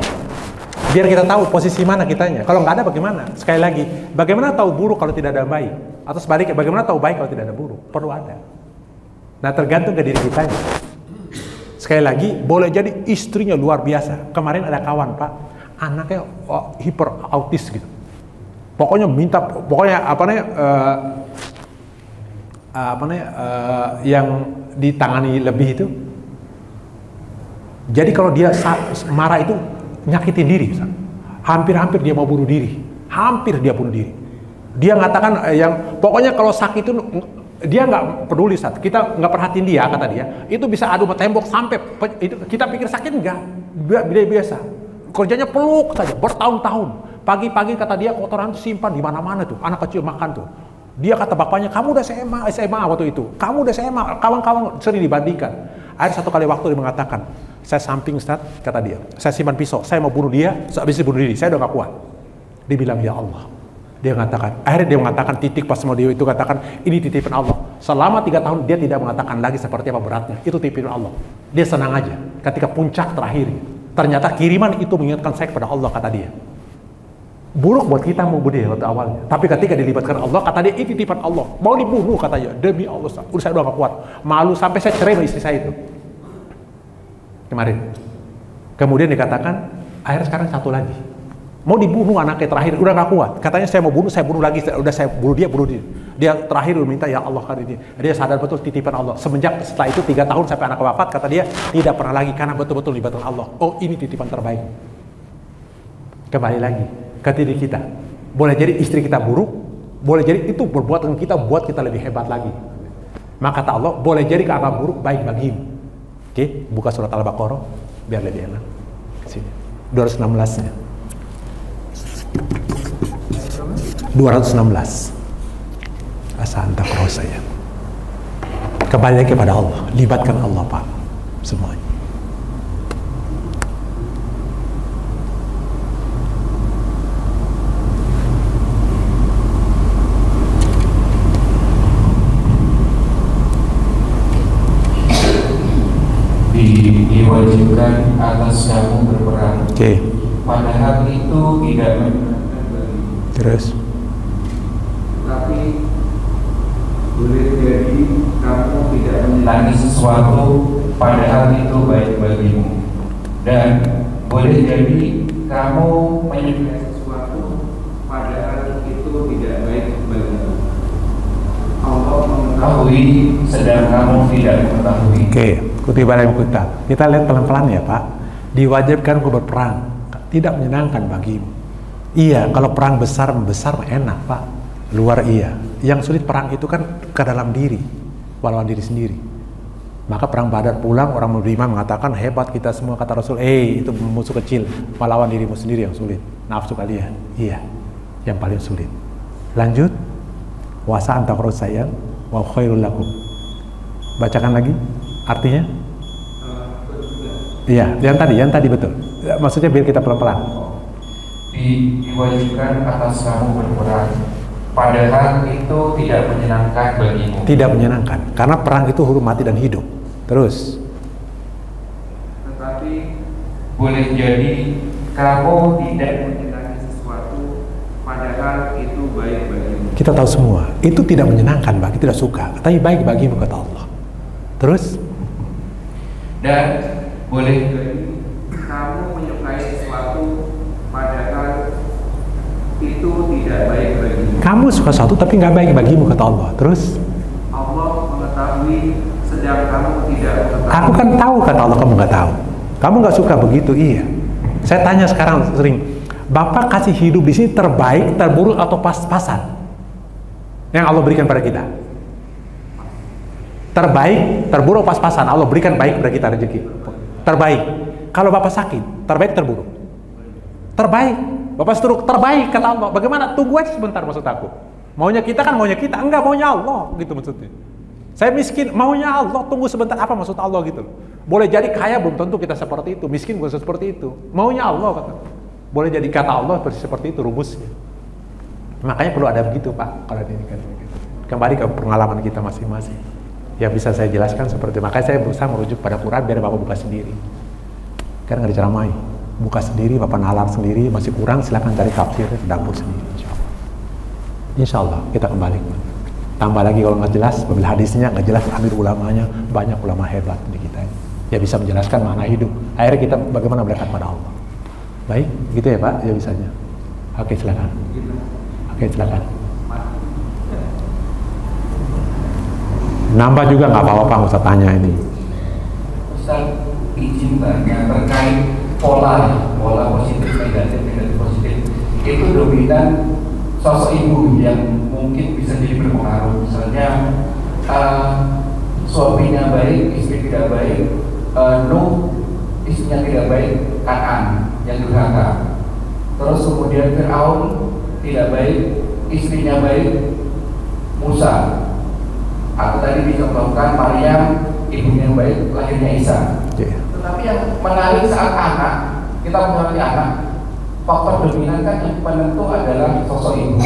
Speaker 1: biar kita tahu posisi mana kitanya kalau nggak ada bagaimana sekali lagi bagaimana tahu buruk kalau tidak ada baik atau sebaliknya bagaimana tahu baik kalau tidak ada buruk perlu ada Nah tergantung ke diri kita. Sekali lagi, boleh jadi istrinya luar biasa. Kemarin ada kawan pak, anaknya oh, hiper autis gitu. Pokoknya minta, pokoknya apa nih, uh, apa nih, uh, yang ditangani lebih itu. Jadi kalau dia marah itu nyakitin diri, hampir-hampir dia mau bunuh diri, hampir dia bunuh diri. Dia mengatakan uh, yang pokoknya kalau sakit itu dia nggak peduli saat kita nggak perhatiin dia kata dia. Itu bisa adu tembok sampai itu kita pikir sakit enggak dia biasa. Kerjanya peluk saja bertahun-tahun. Pagi-pagi kata dia kotoran simpan di mana-mana tuh anak kecil makan tuh. Dia kata bapaknya kamu udah SMA SMA waktu itu. Kamu udah SMA kawan-kawan sering dibandingkan akhir satu kali waktu dia mengatakan saya samping Ustaz kata dia saya simpan pisau saya mau bunuh dia habis bunuh diri saya udah gak kuat dia bilang ya Allah dia mengatakan, akhirnya dia mengatakan titik pas mau dia itu katakan ini titipan Allah. Selama tiga tahun dia tidak mengatakan lagi seperti apa beratnya. Itu titipan Allah. Dia senang aja. Ketika puncak terakhir, ternyata kiriman itu mengingatkan saya kepada Allah kata dia. Buruk buat kita mau bunuh waktu awalnya. Tapi ketika dilibatkan Allah, kata dia ini titipan Allah. Mau dibunuh katanya. Demi Allah, udah saya udah gak kuat. Malu sampai saya cerai sama istri saya itu. Kemarin. Kemudian dikatakan, akhirnya sekarang satu lagi mau dibunuh anaknya terakhir udah gak kuat katanya saya mau bunuh saya bunuh lagi udah saya bunuh dia bunuh dia dia terakhir minta ya Allah kali ini dia sadar betul titipan Allah semenjak setelah itu tiga tahun sampai anak wafat kata dia tidak pernah lagi karena betul-betul libatkan Allah oh ini titipan terbaik kembali lagi ke diri kita. Boleh jadi istri kita buruk boleh jadi itu berbuat dengan kita buat kita lebih hebat lagi. Maka kata Allah boleh jadi keadaan buruk baik bagimu. Oke buka surat al-baqarah biar lebih enak. Sini. 216 nya 216 Asanta krosa ya. Kembali kepada Allah. Libatkan Allah Pak. Semuanya
Speaker 5: atas kamu berperang.
Speaker 1: Oke.
Speaker 5: Padahal itu tidak menyenangkan.
Speaker 1: Terus.
Speaker 4: Tapi boleh jadi kamu tidak
Speaker 5: Menyenangi sesuatu padahal itu baik bagimu. Dan boleh jadi kamu menyukai
Speaker 4: sesuatu padahal itu tidak baik bagimu. Allah mengetahui
Speaker 5: sedang kamu tidak mengetahui.
Speaker 1: Oke, kutipan yang kita. Kita lihat pelan-pelan ya Pak. Diwajibkan untuk berperang. Tidak menyenangkan bagimu. Iya, kalau perang besar besar enak Pak. Luar iya. Yang sulit perang itu kan ke dalam diri, melawan diri sendiri. Maka perang Badar pulang orang beriman mengatakan hebat kita semua kata Rasul. Eh itu musuh kecil melawan dirimu sendiri yang sulit. Nafsu kalian. Iya, yang paling sulit. Lanjut. Wasa antakro sayang wa khairul lakum. Bacakan lagi artinya. Iya, yang tadi, yang tadi betul. Ya, Maksudnya biar kita pelan-pelan.
Speaker 5: Di, diwajibkan atas kamu berperang. Padahal itu tidak menyenangkan bagimu.
Speaker 1: Tidak menyenangkan karena perang itu huruf mati dan hidup. Terus,
Speaker 4: tetapi
Speaker 5: Boleh jadi kamu tidak
Speaker 4: menyenangi sesuatu padahal itu baik bagimu.
Speaker 1: kita tahu semua itu tidak menyenangkan bagi tidak suka, tapi baik bagimu kata Allah. Terus,
Speaker 5: dan boleh
Speaker 4: kamu menyukai sesuatu padahal itu tidak baik bagimu.
Speaker 1: kamu suka sesuatu tapi nggak baik bagimu kata Allah. Terus,
Speaker 4: Allah mengetahui sedang kamu tidak mengetahui.
Speaker 1: aku kan tahu kata Allah kamu nggak tahu. Kamu nggak suka begitu, iya. Saya tanya sekarang sering, Bapak kasih hidup di sini terbaik, terburuk atau pas-pasan? Yang Allah berikan pada kita. Terbaik, terburuk, pas-pasan. Allah berikan baik pada kita rezeki. Terbaik. Kalau Bapak sakit, terbaik, terburuk. Terbaik. Bapak stroke, terbaik kata Allah. Bagaimana? Tunggu aja sebentar maksud aku. Maunya kita kan maunya kita, enggak maunya Allah gitu maksudnya. Saya miskin, maunya Allah, tunggu sebentar apa maksud Allah gitu. Boleh jadi kaya belum tentu kita seperti itu, miskin bukan seperti itu. Maunya Allah kata. Boleh jadi kata Allah seperti itu rumusnya. Makanya perlu ada begitu Pak, kalau ini kan. Kembali ke pengalaman kita masing-masing. Yang bisa saya jelaskan seperti makanya saya berusaha merujuk pada Quran biar Bapak buka sendiri. Kan nggak diceramai. Buka sendiri, Bapak nalar sendiri, masih kurang silakan cari tafsir dapur sendiri. Insya Allah. Insya Allah kita kembali. Tambah lagi kalau nggak jelas, bila hadisnya nggak jelas, ambil ulamanya, banyak ulama hebat di kita. Ya bisa menjelaskan makna hidup. Akhirnya kita bagaimana melekat pada Allah. Baik, gitu ya Pak, ya bisanya. Oke silakan. Oke silakan. Nambah juga nggak apa-apa, nggak usah tanya ini.
Speaker 5: Ustaz izin tanya terkait pola pola positif negatif negatif positif. Itu dominan sosok ibu yang mungkin bisa jadi berpengaruh. Misalnya eh, suaminya baik istri tidak baik eh, Nuh istrinya tidak baik Kanan yang durhaka. Terus kemudian Fir'aun tidak baik istrinya baik Musa atau tadi dicontohkan Maryam ibunya yang baik lahirnya Isa.
Speaker 1: Oke.
Speaker 5: tetapi yang menarik saat anak kita mengalami anak faktor dominan kan yang penentu adalah sosok ibu.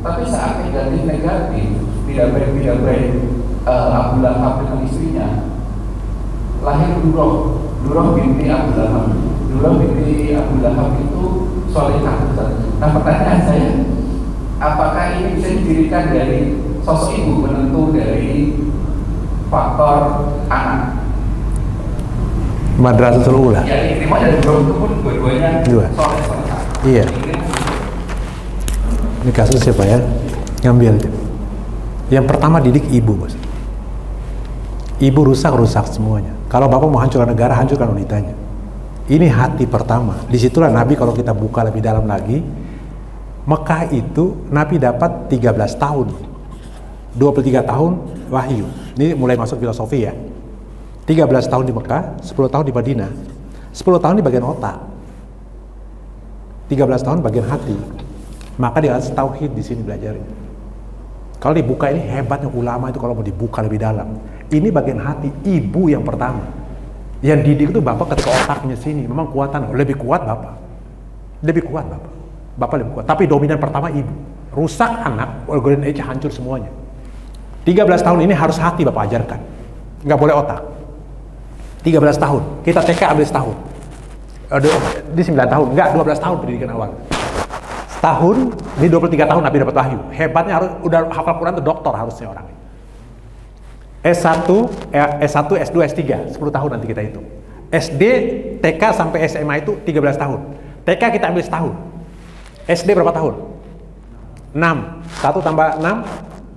Speaker 5: Tapi saat negatif negatif tidak baik tidak baik uh, Abu Lahab dengan istrinya lahir Duroh Duroh binti Abu Lahab Duroh binti Abu Lahab itu solehah. Nah pertanyaan saya apakah ini bisa didirikan dari sosok ibu penentu dari faktor anak
Speaker 1: Madrasatul Ula.
Speaker 5: Ya diterima dari Bro itu pun dua-duanya
Speaker 1: Dua.
Speaker 5: soleh soleh.
Speaker 1: Iya. Ini kasus siapa ya? Ngambil. Yang pertama didik ibu, bos. Ibu rusak rusak semuanya. Kalau bapak mau hancurkan negara, hancurkan wanitanya. Ini hati pertama. Di situlah Nabi kalau kita buka lebih dalam lagi, Mekah itu Nabi dapat 13 tahun. 23 tahun wahyu. Ini mulai masuk filosofi ya. 13 tahun di Mekah, 10 tahun di Madinah. 10 tahun di bagian otak. 13 tahun bagian hati. Maka dia harus tauhid di sini belajarnya. Kalau dibuka ini hebatnya ulama itu kalau mau dibuka lebih dalam. Ini bagian hati ibu yang pertama. Yang didik itu bapak ketika otaknya sini memang kuatan lebih kuat bapak. Lebih kuat bapak. Bapak lebih kuat. Tapi dominan pertama ibu. Rusak anak, golden age hancur semuanya. 13 tahun ini harus hati bapak ajarkan. Nggak boleh otak. 13 tahun. Kita TK ambil setahun. Aduh, di 9 tahun, enggak 12 tahun pendidikan awal. Setahun, ini 23 tahun Nabi dapat wahyu. Hebatnya harus udah hafal Quran tuh dokter harusnya orang. S1, eh, S1, S2, S3, 10 tahun nanti kita itu. SD, TK sampai SMA itu 13 tahun. TK kita ambil setahun. SD berapa tahun? 6. 1 tambah 6,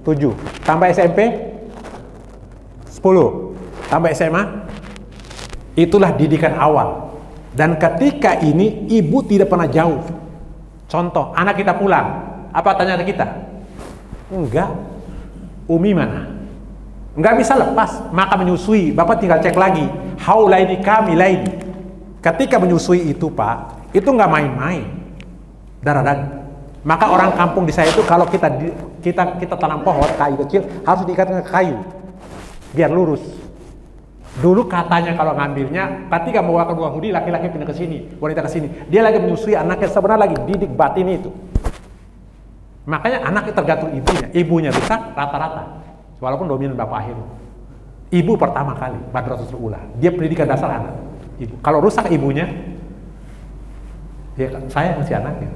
Speaker 1: 7. Tambah SMP, 10. Tambah SMA, itulah didikan awal. Dan ketika ini ibu tidak pernah jauh. Contoh, anak kita pulang, apa tanya kita? Enggak. Umi mana? Enggak bisa lepas, maka menyusui. Bapak tinggal cek lagi. Haulaini kami lain. Ketika menyusui itu pak, itu nggak main-main. Darah daging. Maka orang kampung di saya itu kalau kita kita kita tanam pohon kayu kecil harus diikatkan ke kayu biar lurus. Dulu katanya kalau ngambilnya, ketika mau ke buah hudi, laki-laki pindah ke sini, wanita ke sini. Dia lagi menyusui anaknya, sebenarnya lagi didik batin itu. Makanya anaknya tergantung ibunya. Ibunya rusak rata-rata. Walaupun dominan bapak akhir. Ibu pertama kali, madrasatul ula. Dia pendidikan dasar anak. Ibu. Kalau rusak ibunya, ya saya masih anaknya.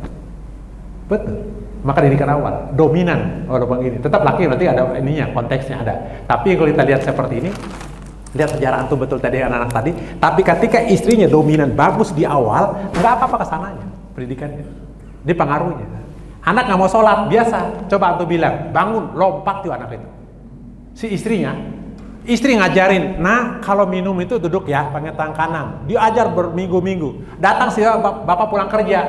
Speaker 1: Betul. Maka didikan awal, dominan walaupun ini. Tetap laki nanti ada ininya, konteksnya ada. Tapi kalau kita lihat seperti ini, lihat sejarah antum betul tadi anak-anak tadi. Tapi ketika istrinya dominan bagus di awal, nggak apa-apa ke sananya pendidikannya. Ini pengaruhnya. Anak nggak mau sholat biasa. Coba antum bilang bangun lompat tuh anak itu. Si istrinya, istri ngajarin, nah kalau minum itu duduk ya pakai tangan kanan. Dia ajar berminggu-minggu. Datang sih bapak pulang kerja,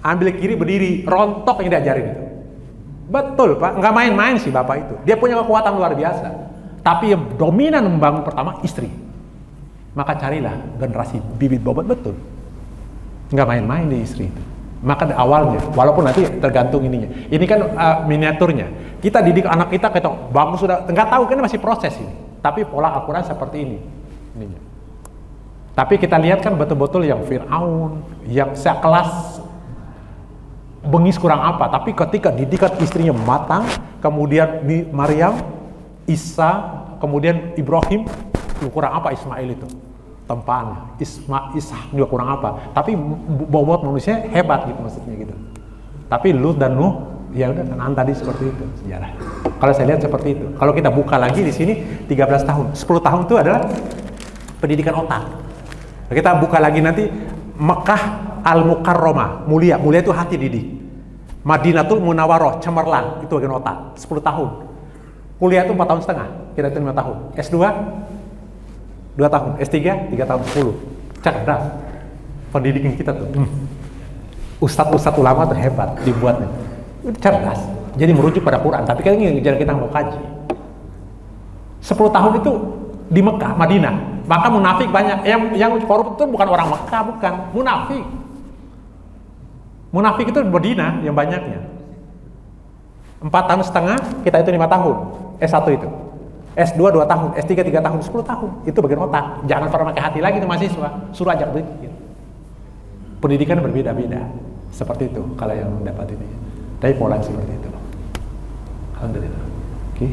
Speaker 1: ambil kiri berdiri, rontok yang diajarin itu. Betul pak, nggak main-main sih bapak itu. Dia punya kekuatan luar biasa. Tapi yang dominan membangun pertama istri. Maka carilah generasi bibit bobot betul. Nggak main-main di istri itu. Maka awalnya, walaupun nanti tergantung ininya. Ini kan uh, miniaturnya. Kita didik anak kita kita bagus sudah, nggak tahu kan masih proses ini. Tapi pola Al-Quran seperti ini. Ininya. Tapi kita lihat kan betul-betul yang Fir'aun, yang sekelas bengis kurang apa. Tapi ketika didikan istrinya matang, kemudian Maryam, Isa, kemudian Ibrahim, kurang apa Ismail itu? tempaan. Isma Ishak juga kurang apa. Tapi bobot manusia hebat gitu maksudnya gitu. Tapi Lut dan Nuh ya udah kan tadi seperti itu. Sejarah. Kalau saya lihat seperti itu. Kalau kita buka lagi di sini 13 tahun. 10 tahun itu adalah pendidikan otak. Kita buka lagi nanti Mekah Al Mukarromah mulia. Mulia itu hati didik. Madinatul Munawaroh cemerlang. Itu bagian otak. 10 tahun. Kuliah itu 4 tahun setengah. Kira-kira 5 tahun. S2 dua tahun, S3 tiga tahun, 10 cerdas. Pendidikan kita tuh. Hmm. ustadz-ustadz ulama tuh hebat dibuatnya. Cerdas. Jadi merujuk pada Quran. Tapi kan ini ngejar kita mau kaji. 10 tahun itu di Mekah, Madinah. Maka munafik banyak. Yang yang korup itu bukan orang Mekah bukan. Munafik munafik itu di Madinah yang banyaknya empat tahun setengah kita itu lima tahun S1 itu S2 2 tahun, S3 3 tahun, 10 tahun. Itu bagian otak. Jangan pernah pakai hati lagi tuh mahasiswa. Suruh ajak berpikir. Pendidikan berbeda-beda. Seperti itu kalau yang dapat ini. Tapi pola seperti itu. Alhamdulillah. Oke.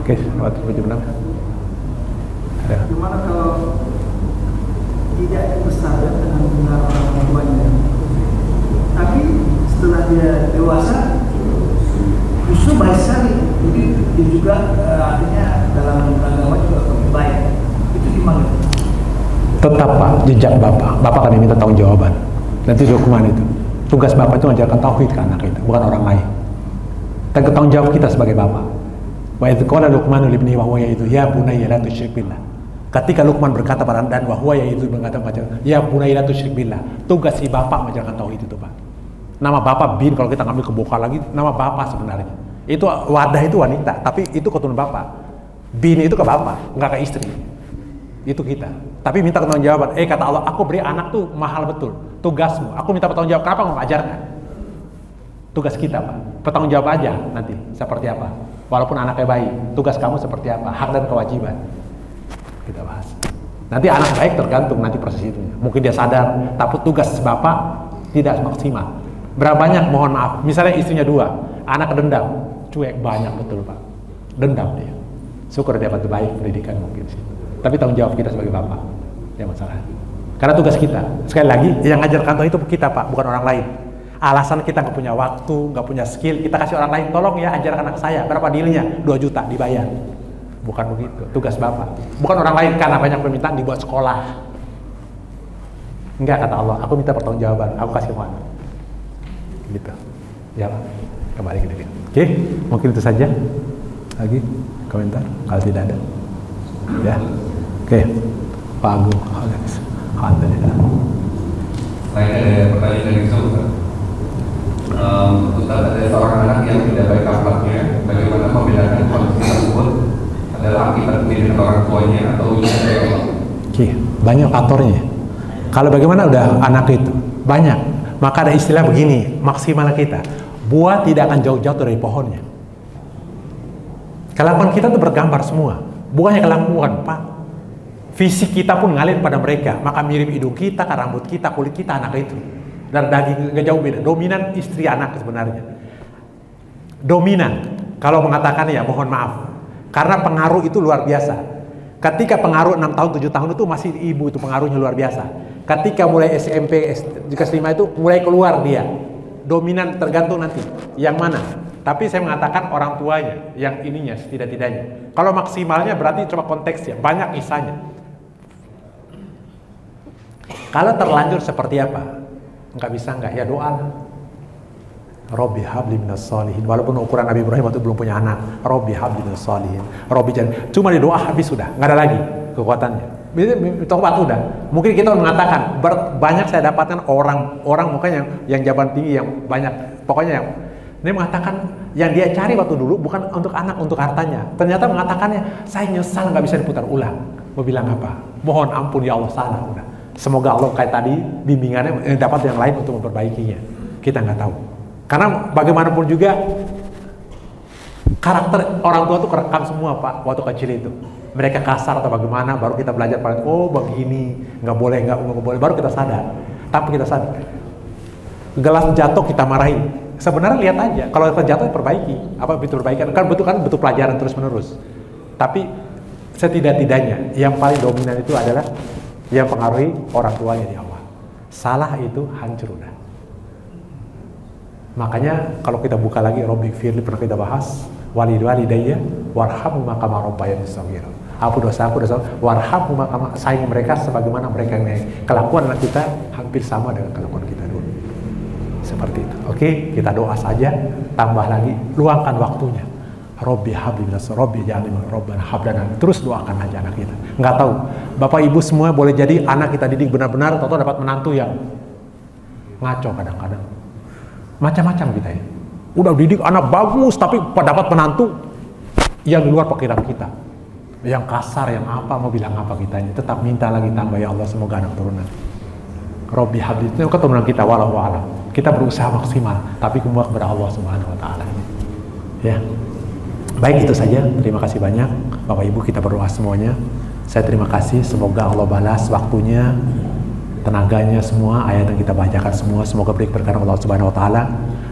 Speaker 1: Oke, waktu tujuh enam.
Speaker 6: Gimana kalau tidak bersahabat dengan benar orang tuanya, tapi setelah dia dewasa justru baik sekali jadi dia juga uh, artinya dalam agama juga baik. Itu gimana?
Speaker 1: Tetap pak jejak bapak. Bapak kan diminta tanggung jawaban. Nanti hukuman itu? Tugas bapak itu mengajarkan tauhid ke anak itu bukan orang lain. Dan ketanggung jawab kita sebagai bapak. Wa itu qala luqman li ibnihi wa huwa itu ya bunayya la tusyrik billah ketika Luqman berkata pada dan wahwa itu berkata ya bunayya la tusyrik billah tugas si bapak mengajarkan tauhid itu pak Nama bapak bin kalau kita ngambil ke bokal lagi, nama bapak sebenarnya. Itu wadah itu wanita, tapi itu keturunan bapak. Bin itu ke bapak, nggak ke istri. Itu kita. Tapi minta pertanggung jawaban. Eh kata Allah, aku beri anak tuh mahal betul. Tugasmu. Aku minta pertanggung jawab. Kenapa nggak ajarkan? Tugas kita pak. Pertanggung jawab aja nanti seperti apa. Walaupun anaknya bayi, tugas kamu seperti apa? Hak dan kewajiban. Nanti anak baik tergantung nanti proses itu. Mungkin dia sadar, tapi tugas bapak tidak maksimal. Berapa banyak mohon maaf. Misalnya istrinya dua, anak dendam, cuek banyak betul pak. Dendam dia. Syukur dia dapat baik pendidikan mungkin sih. Tapi tanggung jawab kita sebagai bapak. Ya masalah. Karena tugas kita. Sekali lagi, yang ngajar kantor itu kita Pak, bukan orang lain. Alasan kita nggak punya waktu, nggak punya skill, kita kasih orang lain, tolong ya ajar anak saya. Berapa dealnya? 2 juta dibayar. Bukan begitu, tugas Bapak. Bukan orang lain karena banyak permintaan dibuat sekolah. Enggak kata Allah, aku minta pertanggungjawaban, aku kasih uang. Gitu. Ya, kembali ke diri. Oke, mungkin itu saja. Lagi komentar kalau tidak ada. Ya. Oke. Pak Agung. Alhamdulillah.
Speaker 5: Saya ada pertanyaan dari Ustaz. Um, Ustaz ada seorang anak yang tidak baik akhlaknya, bagaimana membedakan kondisi adalah akibat pendidikan orang tuanya atau ujian?
Speaker 1: Oke, banyak faktornya. Kalau bagaimana udah anak itu? Banyak. Maka ada istilah begini, maksimal kita. Buah tidak akan jauh-jauh dari pohonnya. Kelakuan kita itu bergambar semua. Bukannya kelakuan, Pak. Fisik kita pun ngalir pada mereka. Maka mirip hidung kita, rambut kita, kulit kita, anak itu. Dan daging gak jauh beda. Dominan istri anak sebenarnya. Dominan. Kalau mengatakan ya mohon maaf. Karena pengaruh itu luar biasa. Ketika pengaruh 6 tahun, 7 tahun itu masih ibu itu pengaruhnya luar biasa. Ketika mulai SMP, kelas 5 itu mulai keluar dia. Dominan tergantung nanti. Yang mana? Tapi saya mengatakan orang tuanya, yang ininya setidak-tidaknya. Kalau maksimalnya berarti coba konteksnya, banyak kisahnya. Kalau terlanjur seperti apa? Enggak bisa enggak? Ya doa lah. Robbi habli minas salihin. Walaupun ukuran Nabi Ibrahim waktu belum punya anak. Robbi habli minas salihin. Robbi jadi cuma di doa habis sudah, nggak ada lagi kekuatannya. Tobat udah. Mungkin kita mengatakan banyak saya dapatkan orang orang mungkin yang yang jabatan tinggi yang banyak. Pokoknya yang dia mengatakan yang dia cari waktu dulu bukan untuk anak, untuk hartanya. Ternyata mengatakannya, saya nyesal nggak bisa diputar ulang. Mau bilang apa? Mohon ampun ya Allah salah udah. Semoga Allah kayak tadi bimbingannya eh, dapat yang lain untuk memperbaikinya. Kita nggak tahu. Karena bagaimanapun juga karakter orang tua tuh kerekam semua pak waktu kecil itu. Mereka kasar atau bagaimana, baru kita belajar pada oh begini, nggak boleh, nggak nggak boleh, baru kita sadar. Tapi kita sadar. Gelas jatuh kita marahin. Sebenarnya lihat aja, kalau jatuh perbaiki. Apa betul perbaikan? Kan betul kan betul pelajaran terus menerus. Tapi setidak-tidaknya yang paling dominan itu adalah yang pengaruhi orang tuanya di awal. Salah itu hancur udah. Makanya kalau kita buka lagi Robik Firli pernah kita bahas walid walidayya warhamu makama rabbayani shaghira. Apa dosa aku dosa warhamu makama sayang mereka sebagaimana mereka yang kelakuan anak kita hampir sama dengan kelakuan kita dulu. Seperti itu. Oke, kita doa saja, tambah lagi, luangkan waktunya. Robbi habli minas Robbi ja'alni Rabbana hablana. Terus doakan aja anak kita. Nggak tahu. Bapak Ibu semua boleh jadi anak kita didik benar-benar atau dapat menantu yang ngaco kadang-kadang. Macam-macam kita ya. Udah didik anak bagus tapi dapat menantu yang luar perkiraan kita. Yang kasar, yang apa, mau bilang apa kita ini. Tetap minta lagi tambah ya Allah semoga anak turunan. Robbi habli itu keturunan kita walau alam. Kita berusaha maksimal, tapi semua kepada Allah Subhanahu wa taala. Ya. Baik itu saja. Terima kasih banyak Bapak Ibu kita berdoa semuanya. Saya terima kasih. Semoga Allah balas waktunya, tenaganya semua ayat yang kita bacakan semua semoga beri berkat Allah Subhanahu wa taala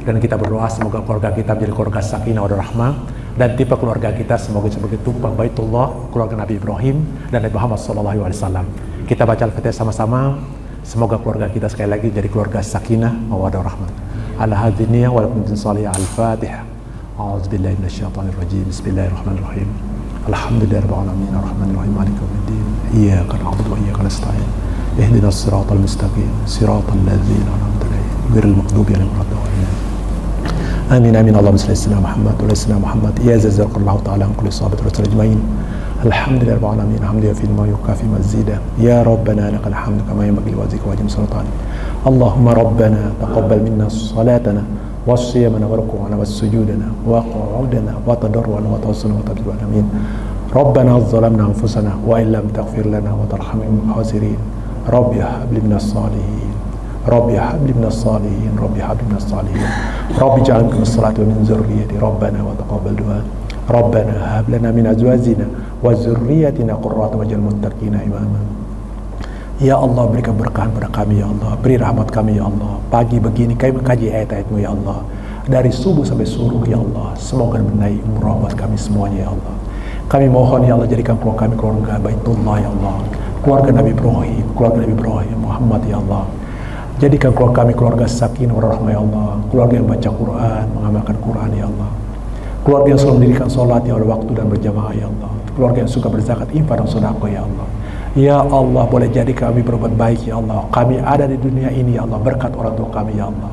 Speaker 1: dan kita berdoa semoga keluarga kita menjadi keluarga sakinah dan rahmah dan tipe keluarga kita semoga sebagai tumpang baitullah keluarga Nabi Ibrahim dan Nabi Muhammad sallallahu alaihi wasallam. Kita baca Al-Fatihah sama-sama. Semoga keluarga kita sekali lagi jadi keluarga sakinah wa rahmat. Ala hadiniyah wa lakum salih al-Fatihah. A'udzu billahi minasyaitonir rajim. Bismillahirrahmanirrahim. Alhamdulillahirabbil alamin arrahmanirrahim maliki yaumiddin. Iyyaka na'budu wa iyyaka nasta'in. اهدنا الصراط المستقيم. صراط الذين أنعمت عليهم. غير المغضوب عليهم ولا الضالين. آمين آمين. اللهم صل على سيدنا محمد وعلى سيدنا محمد. يا زلزال الله تعالى عن كل صحابة الرسول أجمعين. الحمد لله رب العالمين. الحمد لله في ما يكافي مزيدا. يا ربنا لك الحمد كما ينبغي لوجهك وجه سلطانك اللهم ربنا تقبل منا صلاتنا وصيامنا وركوعنا وسجودنا وقعودنا وتضرعنا وتوسلنا وتبجيل آمين. ربنا ظلمنا أنفسنا وإن لم تغفر لنا وترحمنا من الخاسرين Rabbi habli minas salihin. Rabbi habli minas salihin. Rabbi habli minas salihin. Rabbi ja'alni min salati min zurriyyati Rabbana wa taqabbal du'a. Rabbana hab lana min azwajina wa zurriyyatina qurrata waj'al muttaqina imama. Ya Allah beri berkah pada kami ya Allah. Beri rahmat kami ya Allah. Pagi begini kami mengkaji ayat-ayatmu ya Allah. Dari subuh sampai suruh ya Allah. Semoga menaik umroh buat kami semuanya ya Allah. Kami mohon ya Allah jadikan keluarga kami keluarga baitullah ya Allah keluarga Nabi Ibrahim, keluarga Nabi Ibrahim, Muhammad ya Allah. Jadikan keluarga kami keluarga sakin warahmah ya Allah, keluarga yang baca Quran, mengamalkan Quran ya Allah. Keluarga yang selalu mendirikan sholat ya Allah, waktu dan berjamaah ya Allah. Keluarga yang suka berzakat, infak dan sedekah ya Allah. Ya Allah, boleh jadi kami berbuat baik ya Allah. Kami ada di dunia ini ya Allah, berkat orang tua kami ya Allah.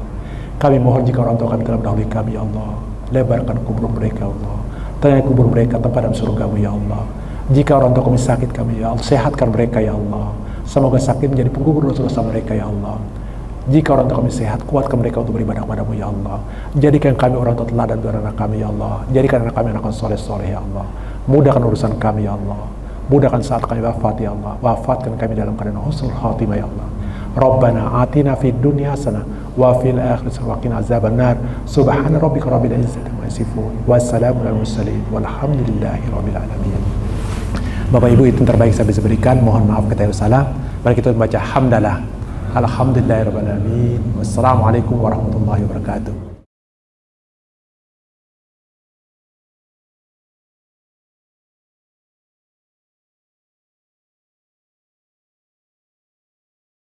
Speaker 1: Kami mohon jika orang tua kami telah mendahului kami ya Allah, lebarkan kubur mereka ya Allah. Tanya kubur mereka tempat dalam surgamu ya Allah. Jika orang tua kami sakit kami ya Allah, sehatkan mereka ya Allah. Semoga sakit menjadi penggugur dosa-dosa mereka ya Allah. Jika orang tua kami sehat, kuatkan mereka untuk beribadah kepadamu ya Allah. Jadikan kami orang tua teladan untuk anak kami ya Allah. Jadikan anak kami anak soleh-soleh ya Allah. Mudahkan urusan kami ya Allah. Mudahkan saat kami wafat ya Allah. Wafatkan kami dalam keadaan husnul khatimah ya Allah. Rabbana atina fid dunya hasanah wa fil akhirati wa qina azaban nar. Subhana rabbika rabbil izzati amma yasifun. Wassalamu alal mursalin walhamdulillahi rabbil alamin. Bapak Ibu itu yang terbaik saya bisa berikan. Mohon maaf kata salah. Mari kita membaca hamdalah. Alhamdulillahirabbil alamin. Wassalamualaikum warahmatullahi wabarakatuh.